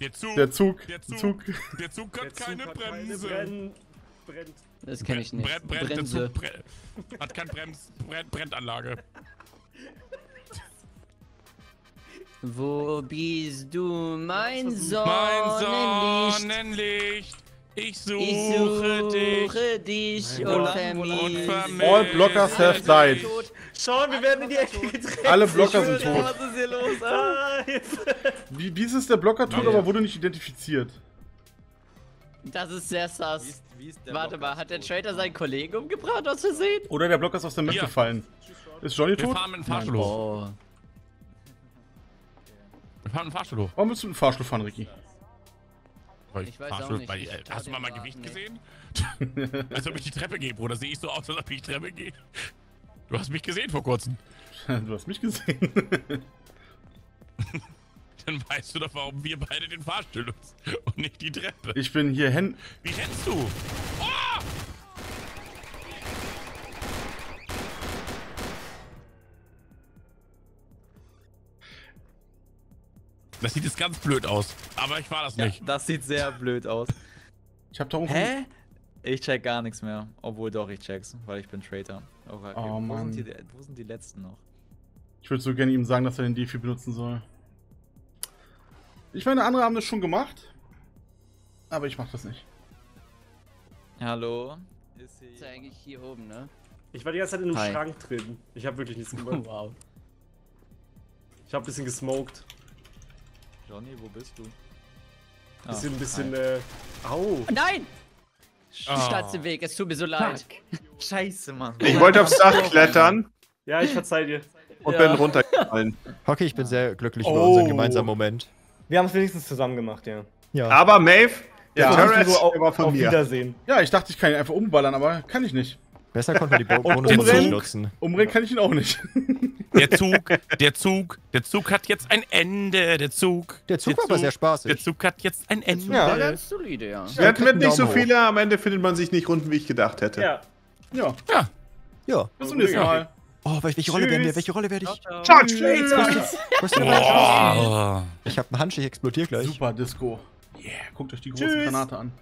Der Zug. Der Zug. Der Zug. Der Zug Der hat Zug keine hat Bremse. Brenn, brennt. Das kenne ich nicht. Brennt, brennt, der Bremse. Zug brennt. Hat keine Brems, brennt, Brennanlage. Wo bist du, mein Mein Sonnenlicht? Ich Ich suche dich. suche dich Wo und vermisse All blockers have died. Tot. Sean, wir werden in die Ecke gedrängt. Alle Blocker sind tot. was ist hier los? Ah. Wie, dies ist der Blocker tot, Ja. aber wurde nicht identifiziert. Das ist sehr Wie sass. ist, wie ist der Warte mal, hat der? Trader seinen Kollegen umgebracht aus Versehen? Oder der Blocker ist aus der Map gefallen. Ist Johnny Wir tot? fahren mit dem Fahrstuhl hoch. Oh. Wir fahren mit dem Fahrstuhl hoch. Warum willst du mit dem Fahrstuhl fahren, Ricky? Ich weiß auch nicht, Bei, ich äh, hast du mal mein Gewicht nicht gesehen? als ob ich die Treppe gehe, Bruder. Sehe ich so aus, als ob ich die Treppe gehe. Du hast mich gesehen vor kurzem. Du hast mich gesehen. Dann weißt du doch, warum wir beide den Fahrstuhl nutzen und nicht die Treppe. Ich bin hier hin. Wie rennst du? Oh! Das sieht jetzt ganz blöd aus, aber ich war das Ja, nicht. das sieht sehr blöd aus. Ich hab da oben. Hä? Ich check gar nichts mehr. Obwohl doch, ich check's, weil ich bin Traitor. Okay, Oh, wo, Mann. Sind die, wo sind die letzten noch? Ich würde so gerne ihm sagen, dass er den Defi benutzen soll. Ich meine, andere haben das schon gemacht. Aber ich mach das nicht. Hallo? Ist Ist hier ja eigentlich hier oben, ne? Ich war die ganze Zeit in einem Hi. Schrank drin. Ich habe wirklich nichts gemacht. Wow. Ich habe ein bisschen gesmoked. Johnny, wo bist du? Ah, Bisschen, ein bisschen, äh. Au! Nein! Oh. Im Weg, es tut mir so leid. Scheiße, Mann. Ich wollte aufs Dach klettern Ja, ich verzeih dir. und Ja. bin runtergefallen. Hockey, ich bin sehr glücklich über Oh. unseren gemeinsamen Moment. Wir haben es wenigstens zusammen gemacht, ja. Ja. Aber Maeve, der Ja. Turret So, der war von auf mir. Wiedersehen. Ja, ich dachte, ich kann ihn einfach umballern, aber kann ich nicht. Besser konnten wir die Bo Bonus umrennen? nicht nutzen. Umrennen kann ich ihn auch nicht. Der Zug, der Zug, der Zug hat jetzt ein Ende. Der Zug. Der Zug war aber sehr spaßig. Der Zug hat jetzt ein Ende. Ja. War ganz solide, ja. Wir hatten mit nicht so viele, am Ende findet man sich nicht Runden, wie ich gedacht hätte. Ja. Ja, Ja, Ja. bis zum nächsten Ja. Mal. Oh, wel- welche Rolle werden wir? Welche Rolle werde ich? Charge Oh. Ich hab einen Handstich, explodiert gleich. Super Disco. Yeah, guckt euch die große Tschüss. Granate an.